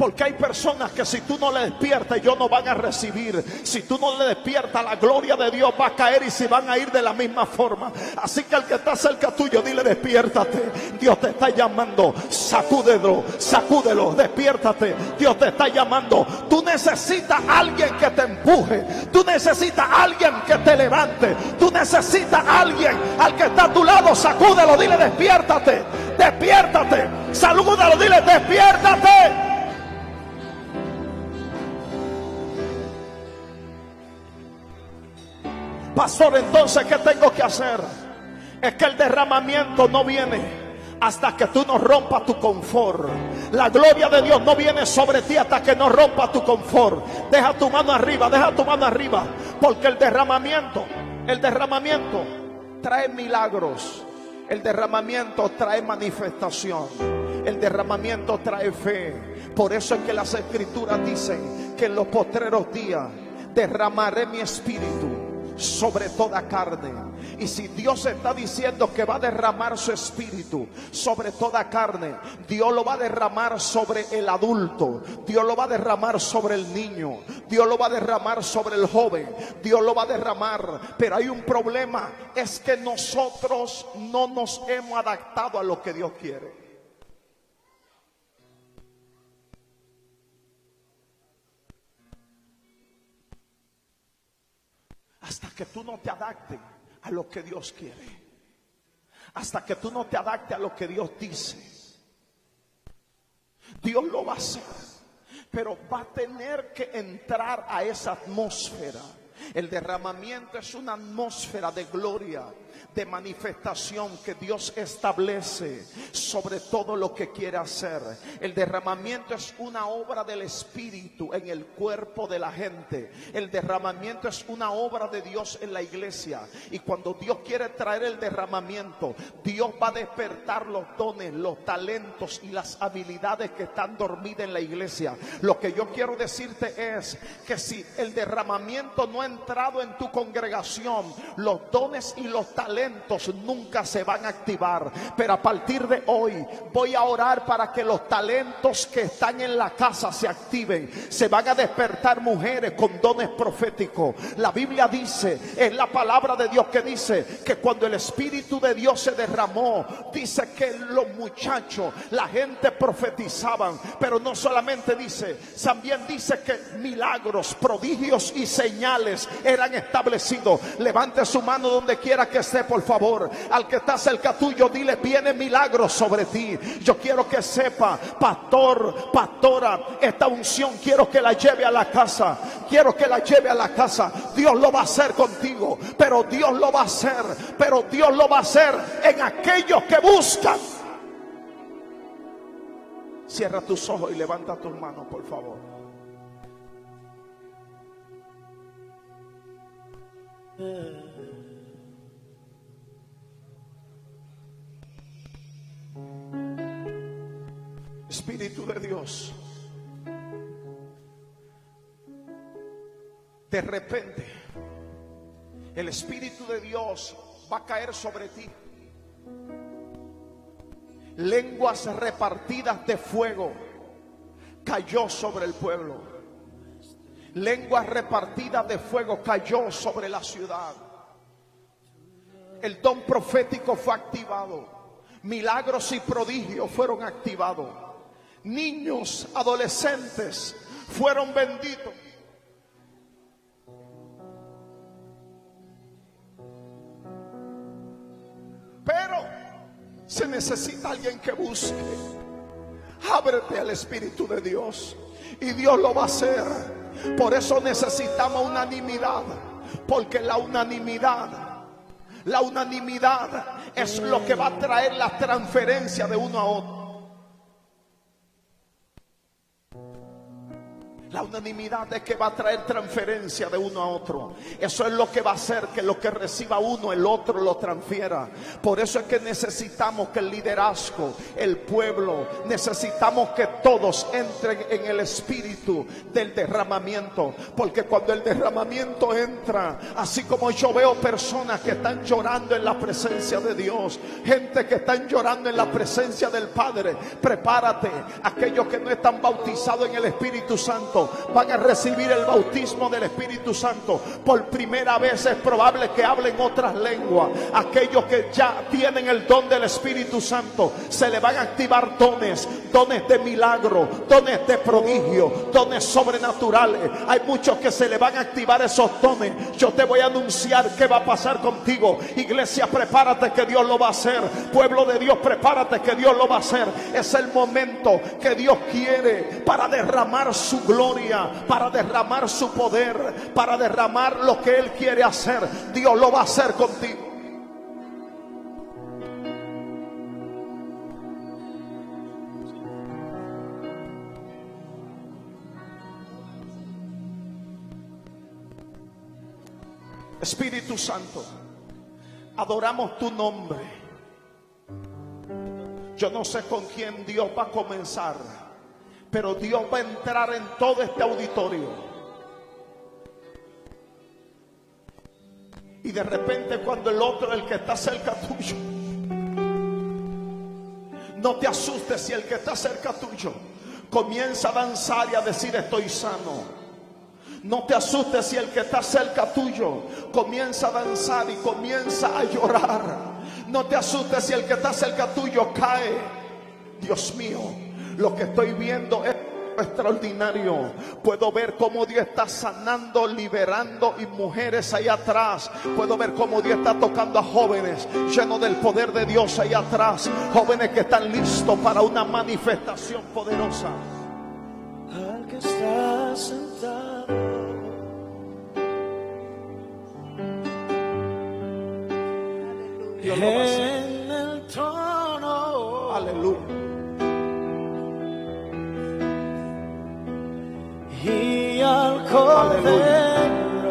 Porque hay personas que si tú no le despiertas, ellos no van a recibir. Si tú no le despiertas, la gloria de Dios va a caer y se van a ir de la misma forma. Así que al que está cerca tuyo, dile despiértate. Dios te está llamando. Sacúdelo, sacúdelo, despiértate. Dios te está llamando. Tú necesitas alguien que te empuje. Tú necesitas alguien que te levante. Tú necesitas alguien al que está a tu lado. Sacúdelo, dile despiértate. Despiértate. Salúdalo, dile despiértate. Pastor, entonces, ¿qué tengo que hacer? Es que el derramamiento no viene hasta que tú no rompas tu confort. La gloria de Dios no viene sobre ti hasta que no rompa tu confort. Deja tu mano arriba, deja tu mano arriba. Porque el derramamiento, el derramamiento trae milagros. El derramamiento trae manifestación. El derramamiento trae fe. Por eso es que las escrituras dicen que en los postreros días derramaré mi espíritu sobre toda carne. Y si Dios está diciendo que va a derramar su espíritu sobre toda carne, Dios lo va a derramar sobre el adulto, Dios lo va a derramar sobre el niño, Dios lo va a derramar sobre el joven, Dios lo va a derramar. Pero hay un problema, es que nosotros no nos hemos adaptado a lo que Dios quiere. Hasta que tú no te adaptes a lo que Dios quiere. Hasta que tú no te adaptes a lo que Dios dice. Dios lo va a hacer. Pero va a tener que entrar a esa atmósfera. El derramamiento es una atmósfera de gloria de manifestación que Dios establece sobre todo lo que quiere hacer. El derramamiento es una obra del Espíritu en el cuerpo de la gente. El derramamiento es una obra de Dios en la iglesia. Y cuando Dios quiere traer el derramamiento, Dios va a despertar los dones, los talentos y las habilidades que están dormidas en la iglesia. Lo que yo quiero decirte es que si el derramamiento no ha entrado en tu congregación, los dones y los talentos nunca se van a activar. Pero a partir de hoy voy a orar para que los talentos que están en la casa se activen. Se van a despertar mujeres con dones proféticos. La Biblia dice, es la palabra de Dios que dice que cuando el Espíritu de Dios se derramó, dice que los muchachos, la gente profetizaban. Pero no solamente dice, también dice que milagros, prodigios y señales eran establecidos. Levante su mano donde quiera que esté por favor, al que está cerca tuyo, dile, viene milagros sobre ti. Yo quiero que sepa, pastor, pastora, esta unción quiero que la lleve a la casa. Quiero que la lleve a la casa. Dios lo va a hacer contigo, pero Dios lo va a hacer, pero Dios lo va a hacer en aquellos que buscan. Cierra tus ojos y levanta tus manos, por favor. Espíritu de Dios. De repente, el Espíritu de Dios va a caer sobre ti. Lenguas repartidas de fuego cayó sobre el pueblo. Lenguas repartidas de fuego cayó sobre la ciudad. El don profético fue activado. Milagros y prodigios fueron activados niños, adolescentes fueron benditos. Pero se necesita alguien que busque. Ábrete al Espíritu de Dios y Dios lo va a hacer. Por eso necesitamos unanimidad. Porque la unanimidad, la unanimidad es lo que va a traer la transferencia de uno a otro. La unanimidad es que va a traer transferencia de uno a otro. Eso es lo que va a hacer que lo que reciba uno, el otro lo transfiera. Por eso es que necesitamos que el liderazgo, el pueblo, necesitamos que todos entren en el espíritu del derramamiento. Porque cuando el derramamiento entra, así como yo veo personas que están llorando en la presencia de Dios, gente que están llorando en la presencia del Padre, prepárate. Aquellos que no están bautizados en el Espíritu Santo van a recibir el bautismo del Espíritu Santo. Por primera vez es probable que hablen otras lenguas. Aquellos que ya tienen el don del Espíritu Santo, se le van a activar dones, dones de milagro, dones de prodigio, dones sobrenaturales. Hay muchos que se le van a activar esos dones. Yo te voy a anunciar qué va a pasar contigo. Iglesia, prepárate que Dios lo va a hacer. Pueblo de Dios, prepárate que Dios lo va a hacer. Es el momento que Dios quiere para derramar su gloria para derramar su poder, para derramar lo que Él quiere hacer. Dios lo va a hacer contigo. Espíritu Santo, adoramos tu nombre. Yo no sé con quién Dios va a comenzar pero Dios va a entrar en todo este auditorio. Y de repente cuando el otro, el que está cerca tuyo, no te asustes si el que está cerca tuyo comienza a danzar y a decir estoy sano. No te asustes si el que está cerca tuyo comienza a danzar y comienza a llorar. No te asustes si el que está cerca tuyo cae. Dios mío, lo que estoy viendo es extraordinario. Puedo ver cómo Dios está sanando, liberando y mujeres ahí atrás. Puedo ver cómo Dios está tocando a jóvenes llenos del poder de Dios ahí atrás. Jóvenes que están listos para una manifestación poderosa. Al que está sentado. En el trono. Aleluya. Y al Cordero.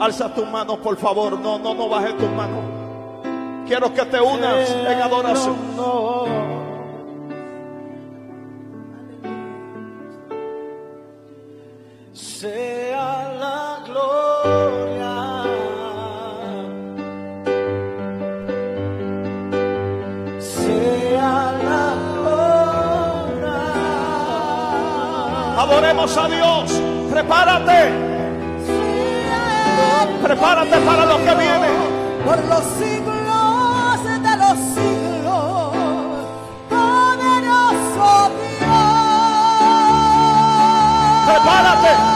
Alza tus manos, por favor. No, no, no bajes tus manos. Quiero que te unas en adoración. Sea la gloria. Adoremos a Dios. Prepárate. Prepárate para lo que viene. Por los siglos de los siglos. Poderoso Dios. Prepárate.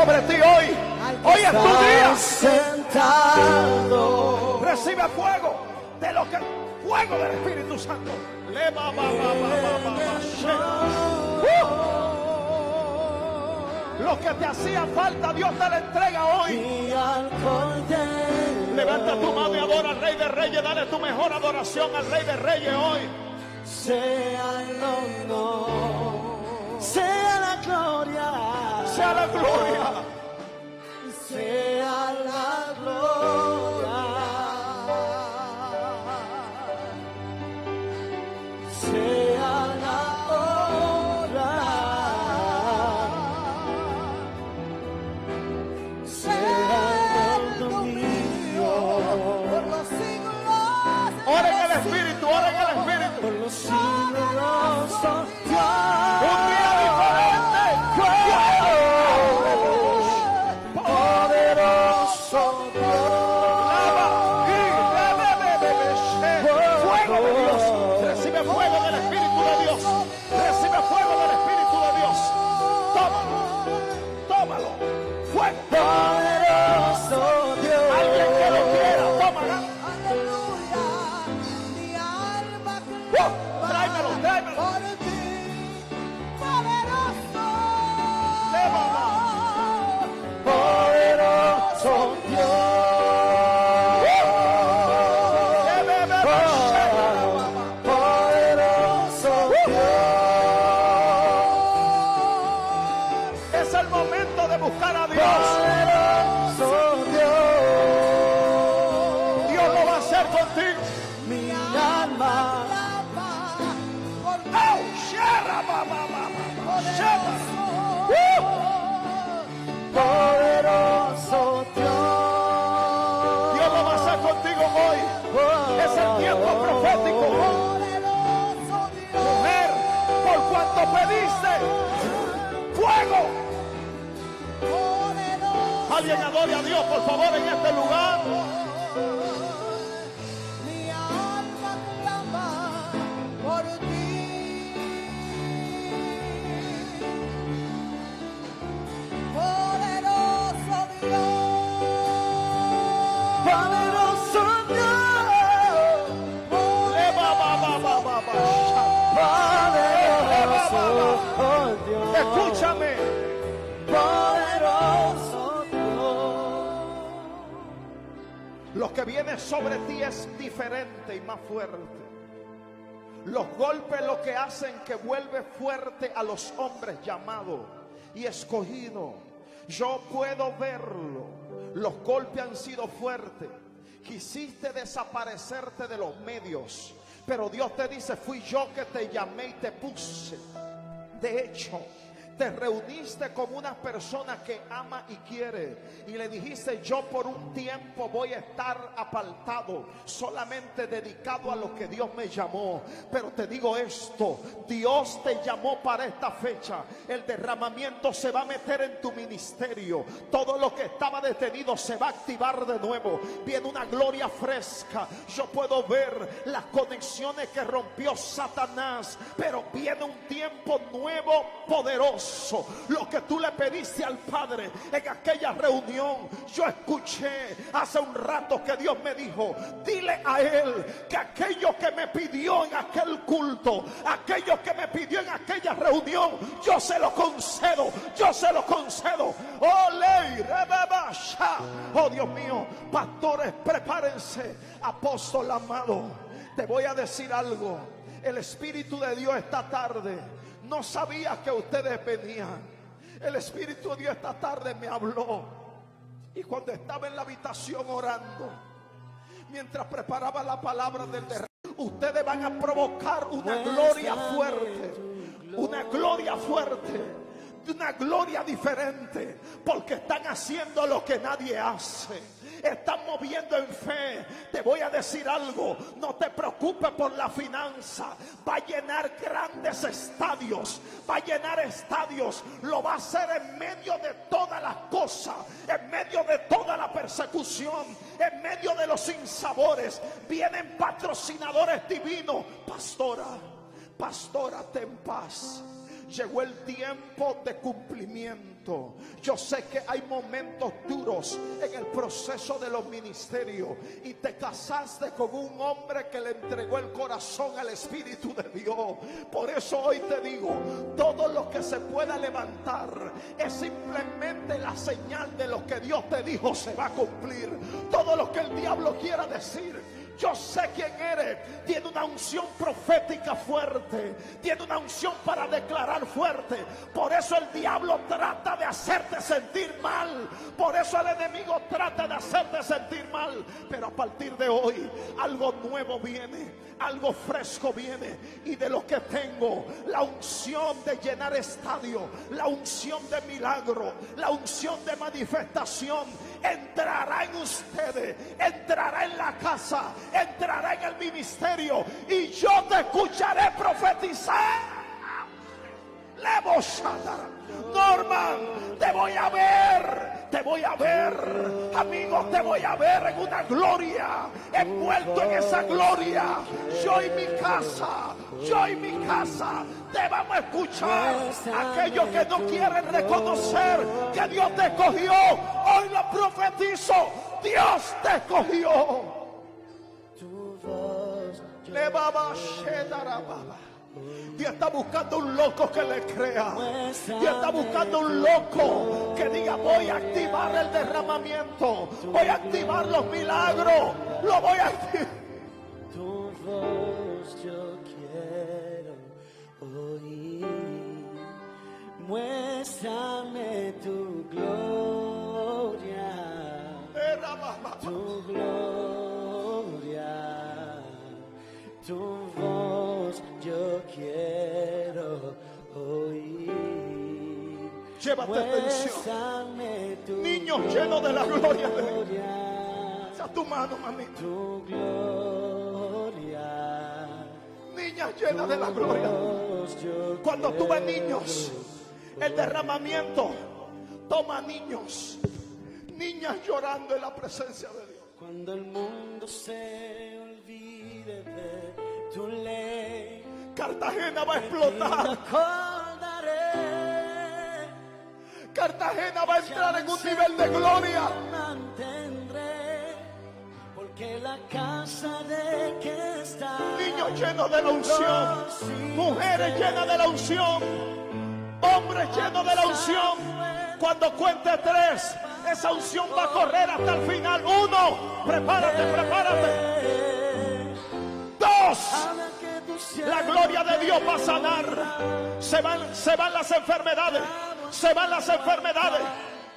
Sobre ti hoy. Hoy es tu día. sentado. Recibe fuego de lo que fuego del Espíritu Santo. Le ba, she. Uh. Lo que te hacía falta, Dios te lo entrega hoy. Levanta tu mano y adora al Rey de Reyes. Dale tu mejor adoración al Rey de Reyes hoy. sea el honor, sea la gloria, Sea la gloria. sea la gloria, por favor, y más fuerte. Los golpes lo que hacen que vuelve fuerte a los hombres llamados y escogidos. Yo puedo verlo. Los golpes han sido fuertes. Quisiste desaparecerte de los medios. Pero Dios te dice, fui yo que te llamé y te puse. De hecho, te reuniste con una persona que ama y quiere y le dijiste yo por un tiempo voy a estar apartado solamente dedicado a lo que Dios me llamó. Pero te digo esto Dios te llamó para esta fecha. El derramamiento se va a meter en tu ministerio. Todo lo que estaba detenido se va a activar de nuevo. Viene una gloria fresca. Yo puedo ver las conexiones que rompió Satanás pero viene un tiempo nuevo poderoso Lo que tú le pediste al Padre en aquella reunión. Yo escuché hace un rato que Dios me dijo, dile a Él que aquello que me pidió en aquel culto, aquello que me pidió en aquella reunión, yo se lo concedo, yo se lo concedo. Oh, ley, oh Dios mío, pastores, prepárense, apóstol amado. Te voy a decir algo. El Espíritu de Dios esta tarde no sabía que ustedes venían. El Espíritu de Dios esta tarde me habló. Y cuando estaba en la habitación orando, mientras preparaba la palabra del derrame, ustedes van a provocar una gloria fuerte. Una gloria fuerte. Una gloria diferente. Porque están haciendo lo que nadie hace están moviendo en fe. Te voy a decir algo, no te preocupes por la finanza. Va a llenar grandes estadios, va a llenar estadios. Lo va a hacer en medio de todas las cosas, en medio de toda la persecución, en medio de los sinsabores. Vienen patrocinadores divinos. Pastora, pastora, ten paz. Llegó el tiempo de cumplimiento. Yo sé que hay momentos duros en el proceso de los ministerios y te casaste con un hombre que le entregó el corazón al Espíritu de Dios. Por eso hoy te digo, todo lo que se pueda levantar es simplemente la señal de lo que Dios te dijo se va a cumplir. Todo lo que el diablo quiera decir yo sé quién eres. Tiene una unción profética fuerte. Tiene una unción para declarar fuerte. Por eso el diablo trata de hacerte sentir mal. Por eso el enemigo trata de hacerte sentir mal. Pero a partir de hoy algo nuevo viene. Algo fresco viene. Y de lo que tengo, la unción de llenar estadio. La unción de milagro. La unción de manifestación. Entrará en ustedes. Entrará en la casa entrará en el ministerio y yo te escucharé profetizar. Norman, te voy a ver, te voy a ver, amigos, te voy a ver en una gloria, envuelto en esa gloria. Yo y mi casa, yo y mi casa, te vamos a escuchar. Aquellos que no quieren reconocer que Dios te escogió, hoy lo profetizo, Dios te escogió. Dios está buscando un loco que le crea. Dios está buscando un loco que diga voy a activar el derramamiento. Voy a activar los milagros. Lo voy a activar. Tu voz yo quiero oír. Muéstrame tu gloria. Tu gloria tu voz yo quiero oír. Llévate atención. Niños llenos de la gloria de Dios. A tu mano, mami. Tu gloria. Niñas llenas de la gloria. Cuando tú ves niños, el derramamiento toma niños. Niñas llorando en la presencia de Dios. Cuando el mundo se olvide de tu ley, Cartagena va a explotar. Cartagena va a entrar en un nivel de gloria. Mantendré, porque la casa de que está. Niños llenos de la unción. Mujeres llenas de la unción. Hombres llenos de la unción. Cuando cuente tres esa unción va a correr hasta el final. Uno, prepárate, prepárate. Dos, la gloria de Dios va a sanar. Se van, se van las enfermedades. Se van las enfermedades.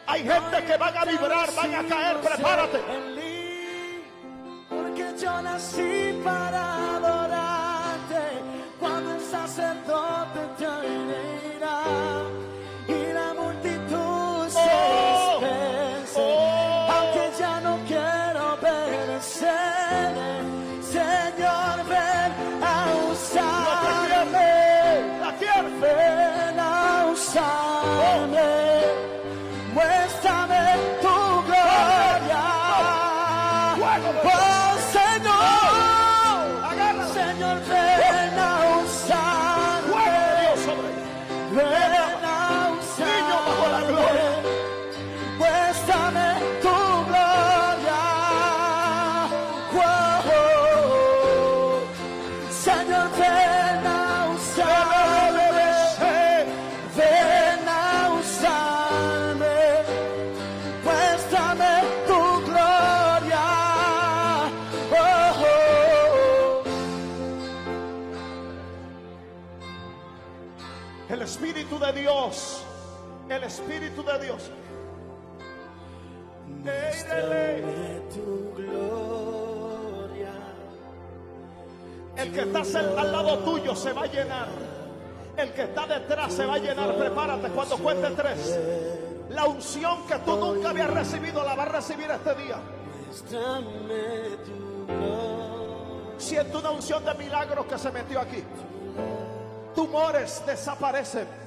Hay gente que van a vibrar, van a caer. Prepárate. Porque yo nací para Espíritu de Dios. Muéstrame tu gloria. El que está al lado tuyo se va a llenar. El que está detrás se va a llenar. Prepárate cuando cuente tres. La unción que tú nunca habías recibido la va a recibir este día. Siento una unción de milagros que se metió aquí. Tumores desaparecen.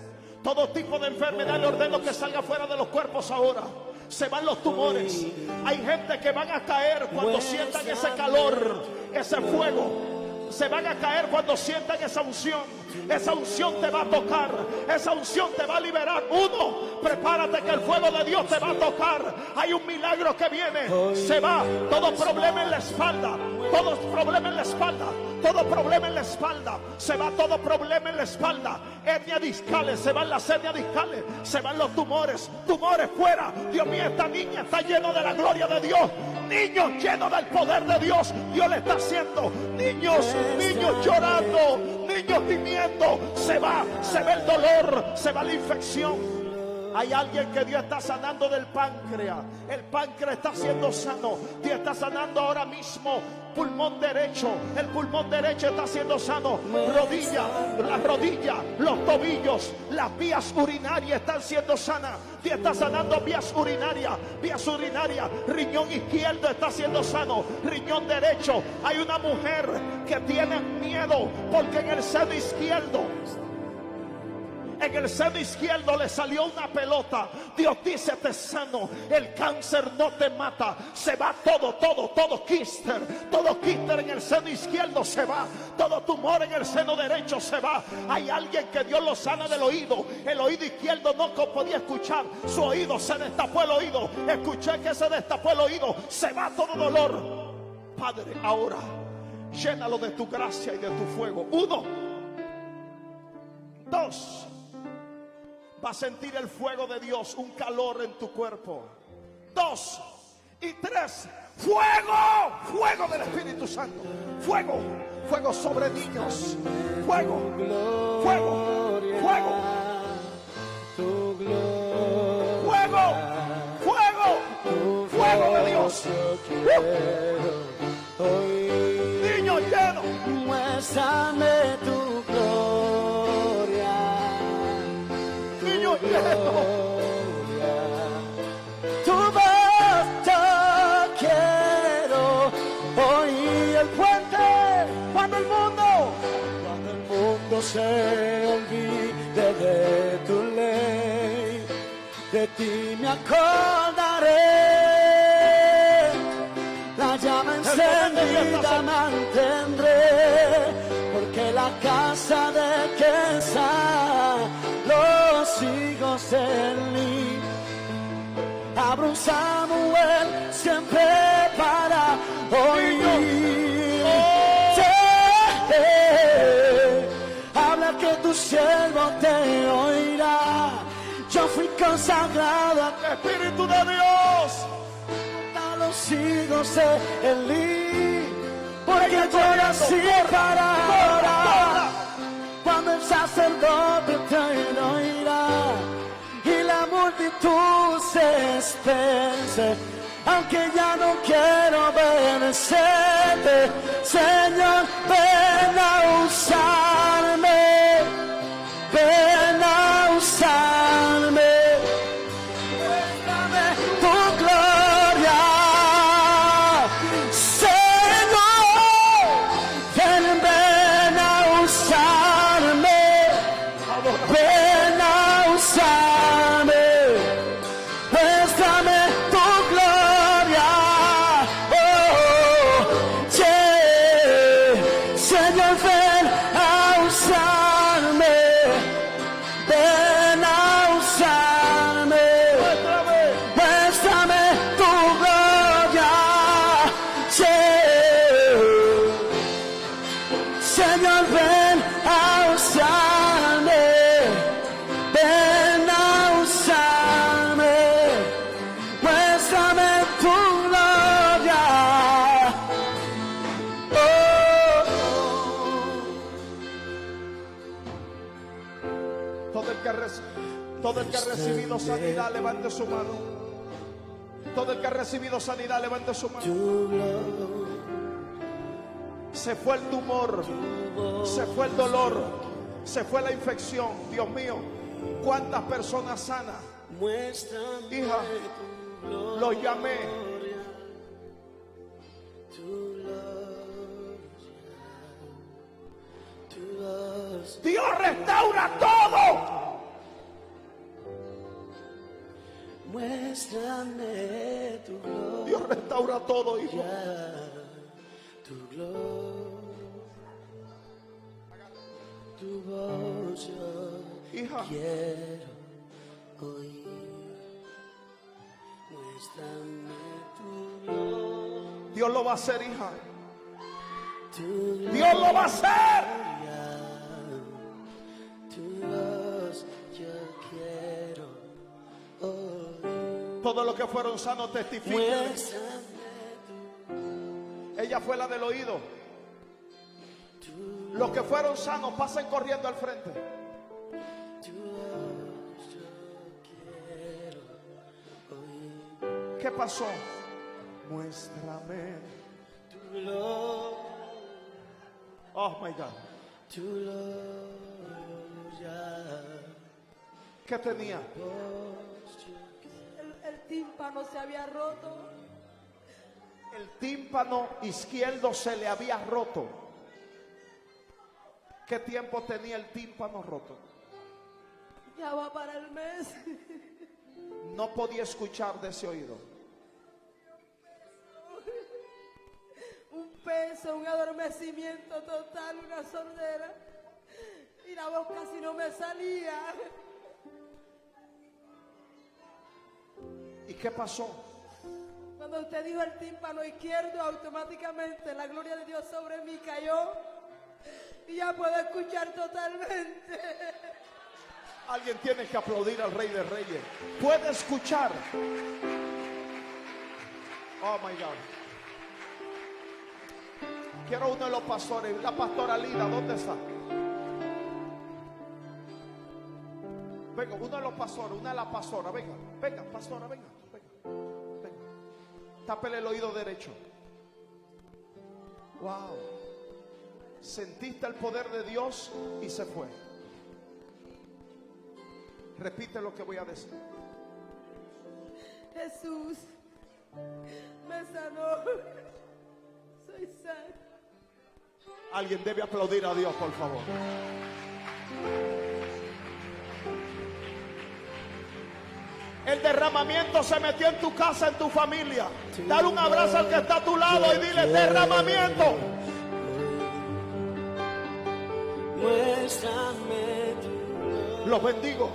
Todo tipo de enfermedad le ordeno que salga fuera de los cuerpos ahora. Se van los tumores. Hay gente que van a caer cuando sientan ese calor, ese fuego. Se van a caer cuando sientan esa unción. Esa unción te va a tocar. Esa unción te va a liberar. Uno, prepárate que el fuego de Dios te va a tocar. Hay un milagro que viene. Se va todo problema en la espalda. Todo problema en la espalda. Todo problema en la espalda. Se va todo problema en la espalda. Etnia discales. Se van las etnias discales. Se van los tumores. Tumores fuera. Dios mío, esta niña está lleno de la gloria de Dios. Niños llenos del poder de Dios. Dios le está haciendo. Niños, niños llorando. Niños Se va, se ve el dolor. Se va la infección. Hay alguien que Dios está sanando del páncreas. El páncreas está siendo sano. Dios está sanando ahora mismo. Pulmón derecho. El pulmón derecho está siendo sano. Rodilla, la rodilla, los tobillos, las vías urinarias están siendo sanas. Dios está sanando vías urinarias. Vías urinarias. Riñón izquierdo está siendo sano. Riñón derecho. Hay una mujer que tiene miedo porque en el seno izquierdo en el seno izquierdo le salió una pelota. Dios dice, te sano. El cáncer no te mata. Se va todo, todo, todo quíster. Todo quíster en el seno izquierdo se va. Todo tumor en el seno derecho se va. Hay alguien que Dios lo sana del oído. El oído izquierdo no podía escuchar. Su oído se destapó el oído. Escuché que se destapó el oído. Se va todo dolor. Padre, ahora llénalo de tu gracia y de tu fuego. Uno. Dos. Va a sentir el fuego de Dios, un calor en tu cuerpo. Dos y tres. Fuego, fuego del Espíritu Santo. Fuego, fuego sobre niños. Fuego, fuego, fuego, fuego, fuego, fuego de Dios. Hoy Niños llenos. muéstrame se olvide de tu ley, de ti me acordaré. La llama encendida mantendré, porque la casa de que está los hijos de Eli. Abro un Samuel siempre para oír. Fui consagrado Espíritu de Dios. a los hijos de Elí. Porque yo nací para orar. Cuando el sacerdote te oirá y la multitud se esparce, aunque ya no quiero obedecerte, Señor, ven a usarme, levante su mano. Todo el que ha recibido sanidad, levante su mano. Se fue el tumor, se fue el dolor, se fue la infección. Dios mío, ¿cuántas personas sanas? Hija, Lo llamé. Dios restaura todo. Muéstrame tu gloria, Dios restaura todo, hijo. tu gloria, tu voz yo Hija, quiero oír. Muéstrame tu gloria, Dios lo va a hacer, hija. Dios lo va a hacer. gloria, tu voz Todos los que fueron sanos testifican. Ella fue la del oído. Los que fueron sanos pasen corriendo al frente. ¿Qué pasó? Muéstrame. Tu gloria, Oh my God. tu gloria, ¿Qué tenía? El tímpano se había roto. El tímpano izquierdo se le había roto. ¿Qué tiempo tenía el tímpano roto? Ya va para el mes. No podía escuchar de ese oído. Un peso, un adormecimiento total, una sordera. Y la voz casi no me salía. Qué pasó? Cuando usted dijo el tímpano izquierdo, automáticamente la gloria de Dios sobre mí cayó. Y ya puedo escuchar totalmente. Alguien tiene que aplaudir al Rey de Reyes. Puede escuchar. Oh my God. Quiero uno de los pastores. La pastora Lida, ¿dónde está? Venga, uno de los pastores, una de las pastoras. Venga, venga, pastora, venga. Tápele el oído derecho. Wow. Sentiste el poder de Dios y se fue. Repite lo que voy a decir. Jesús me sanó. Soy sana. Alguien debe aplaudir a Dios, por favor. El derramamiento se metió en tu casa, en tu familia. Dale un abrazo al que está a tu lado y dile derramamiento. Los bendigo.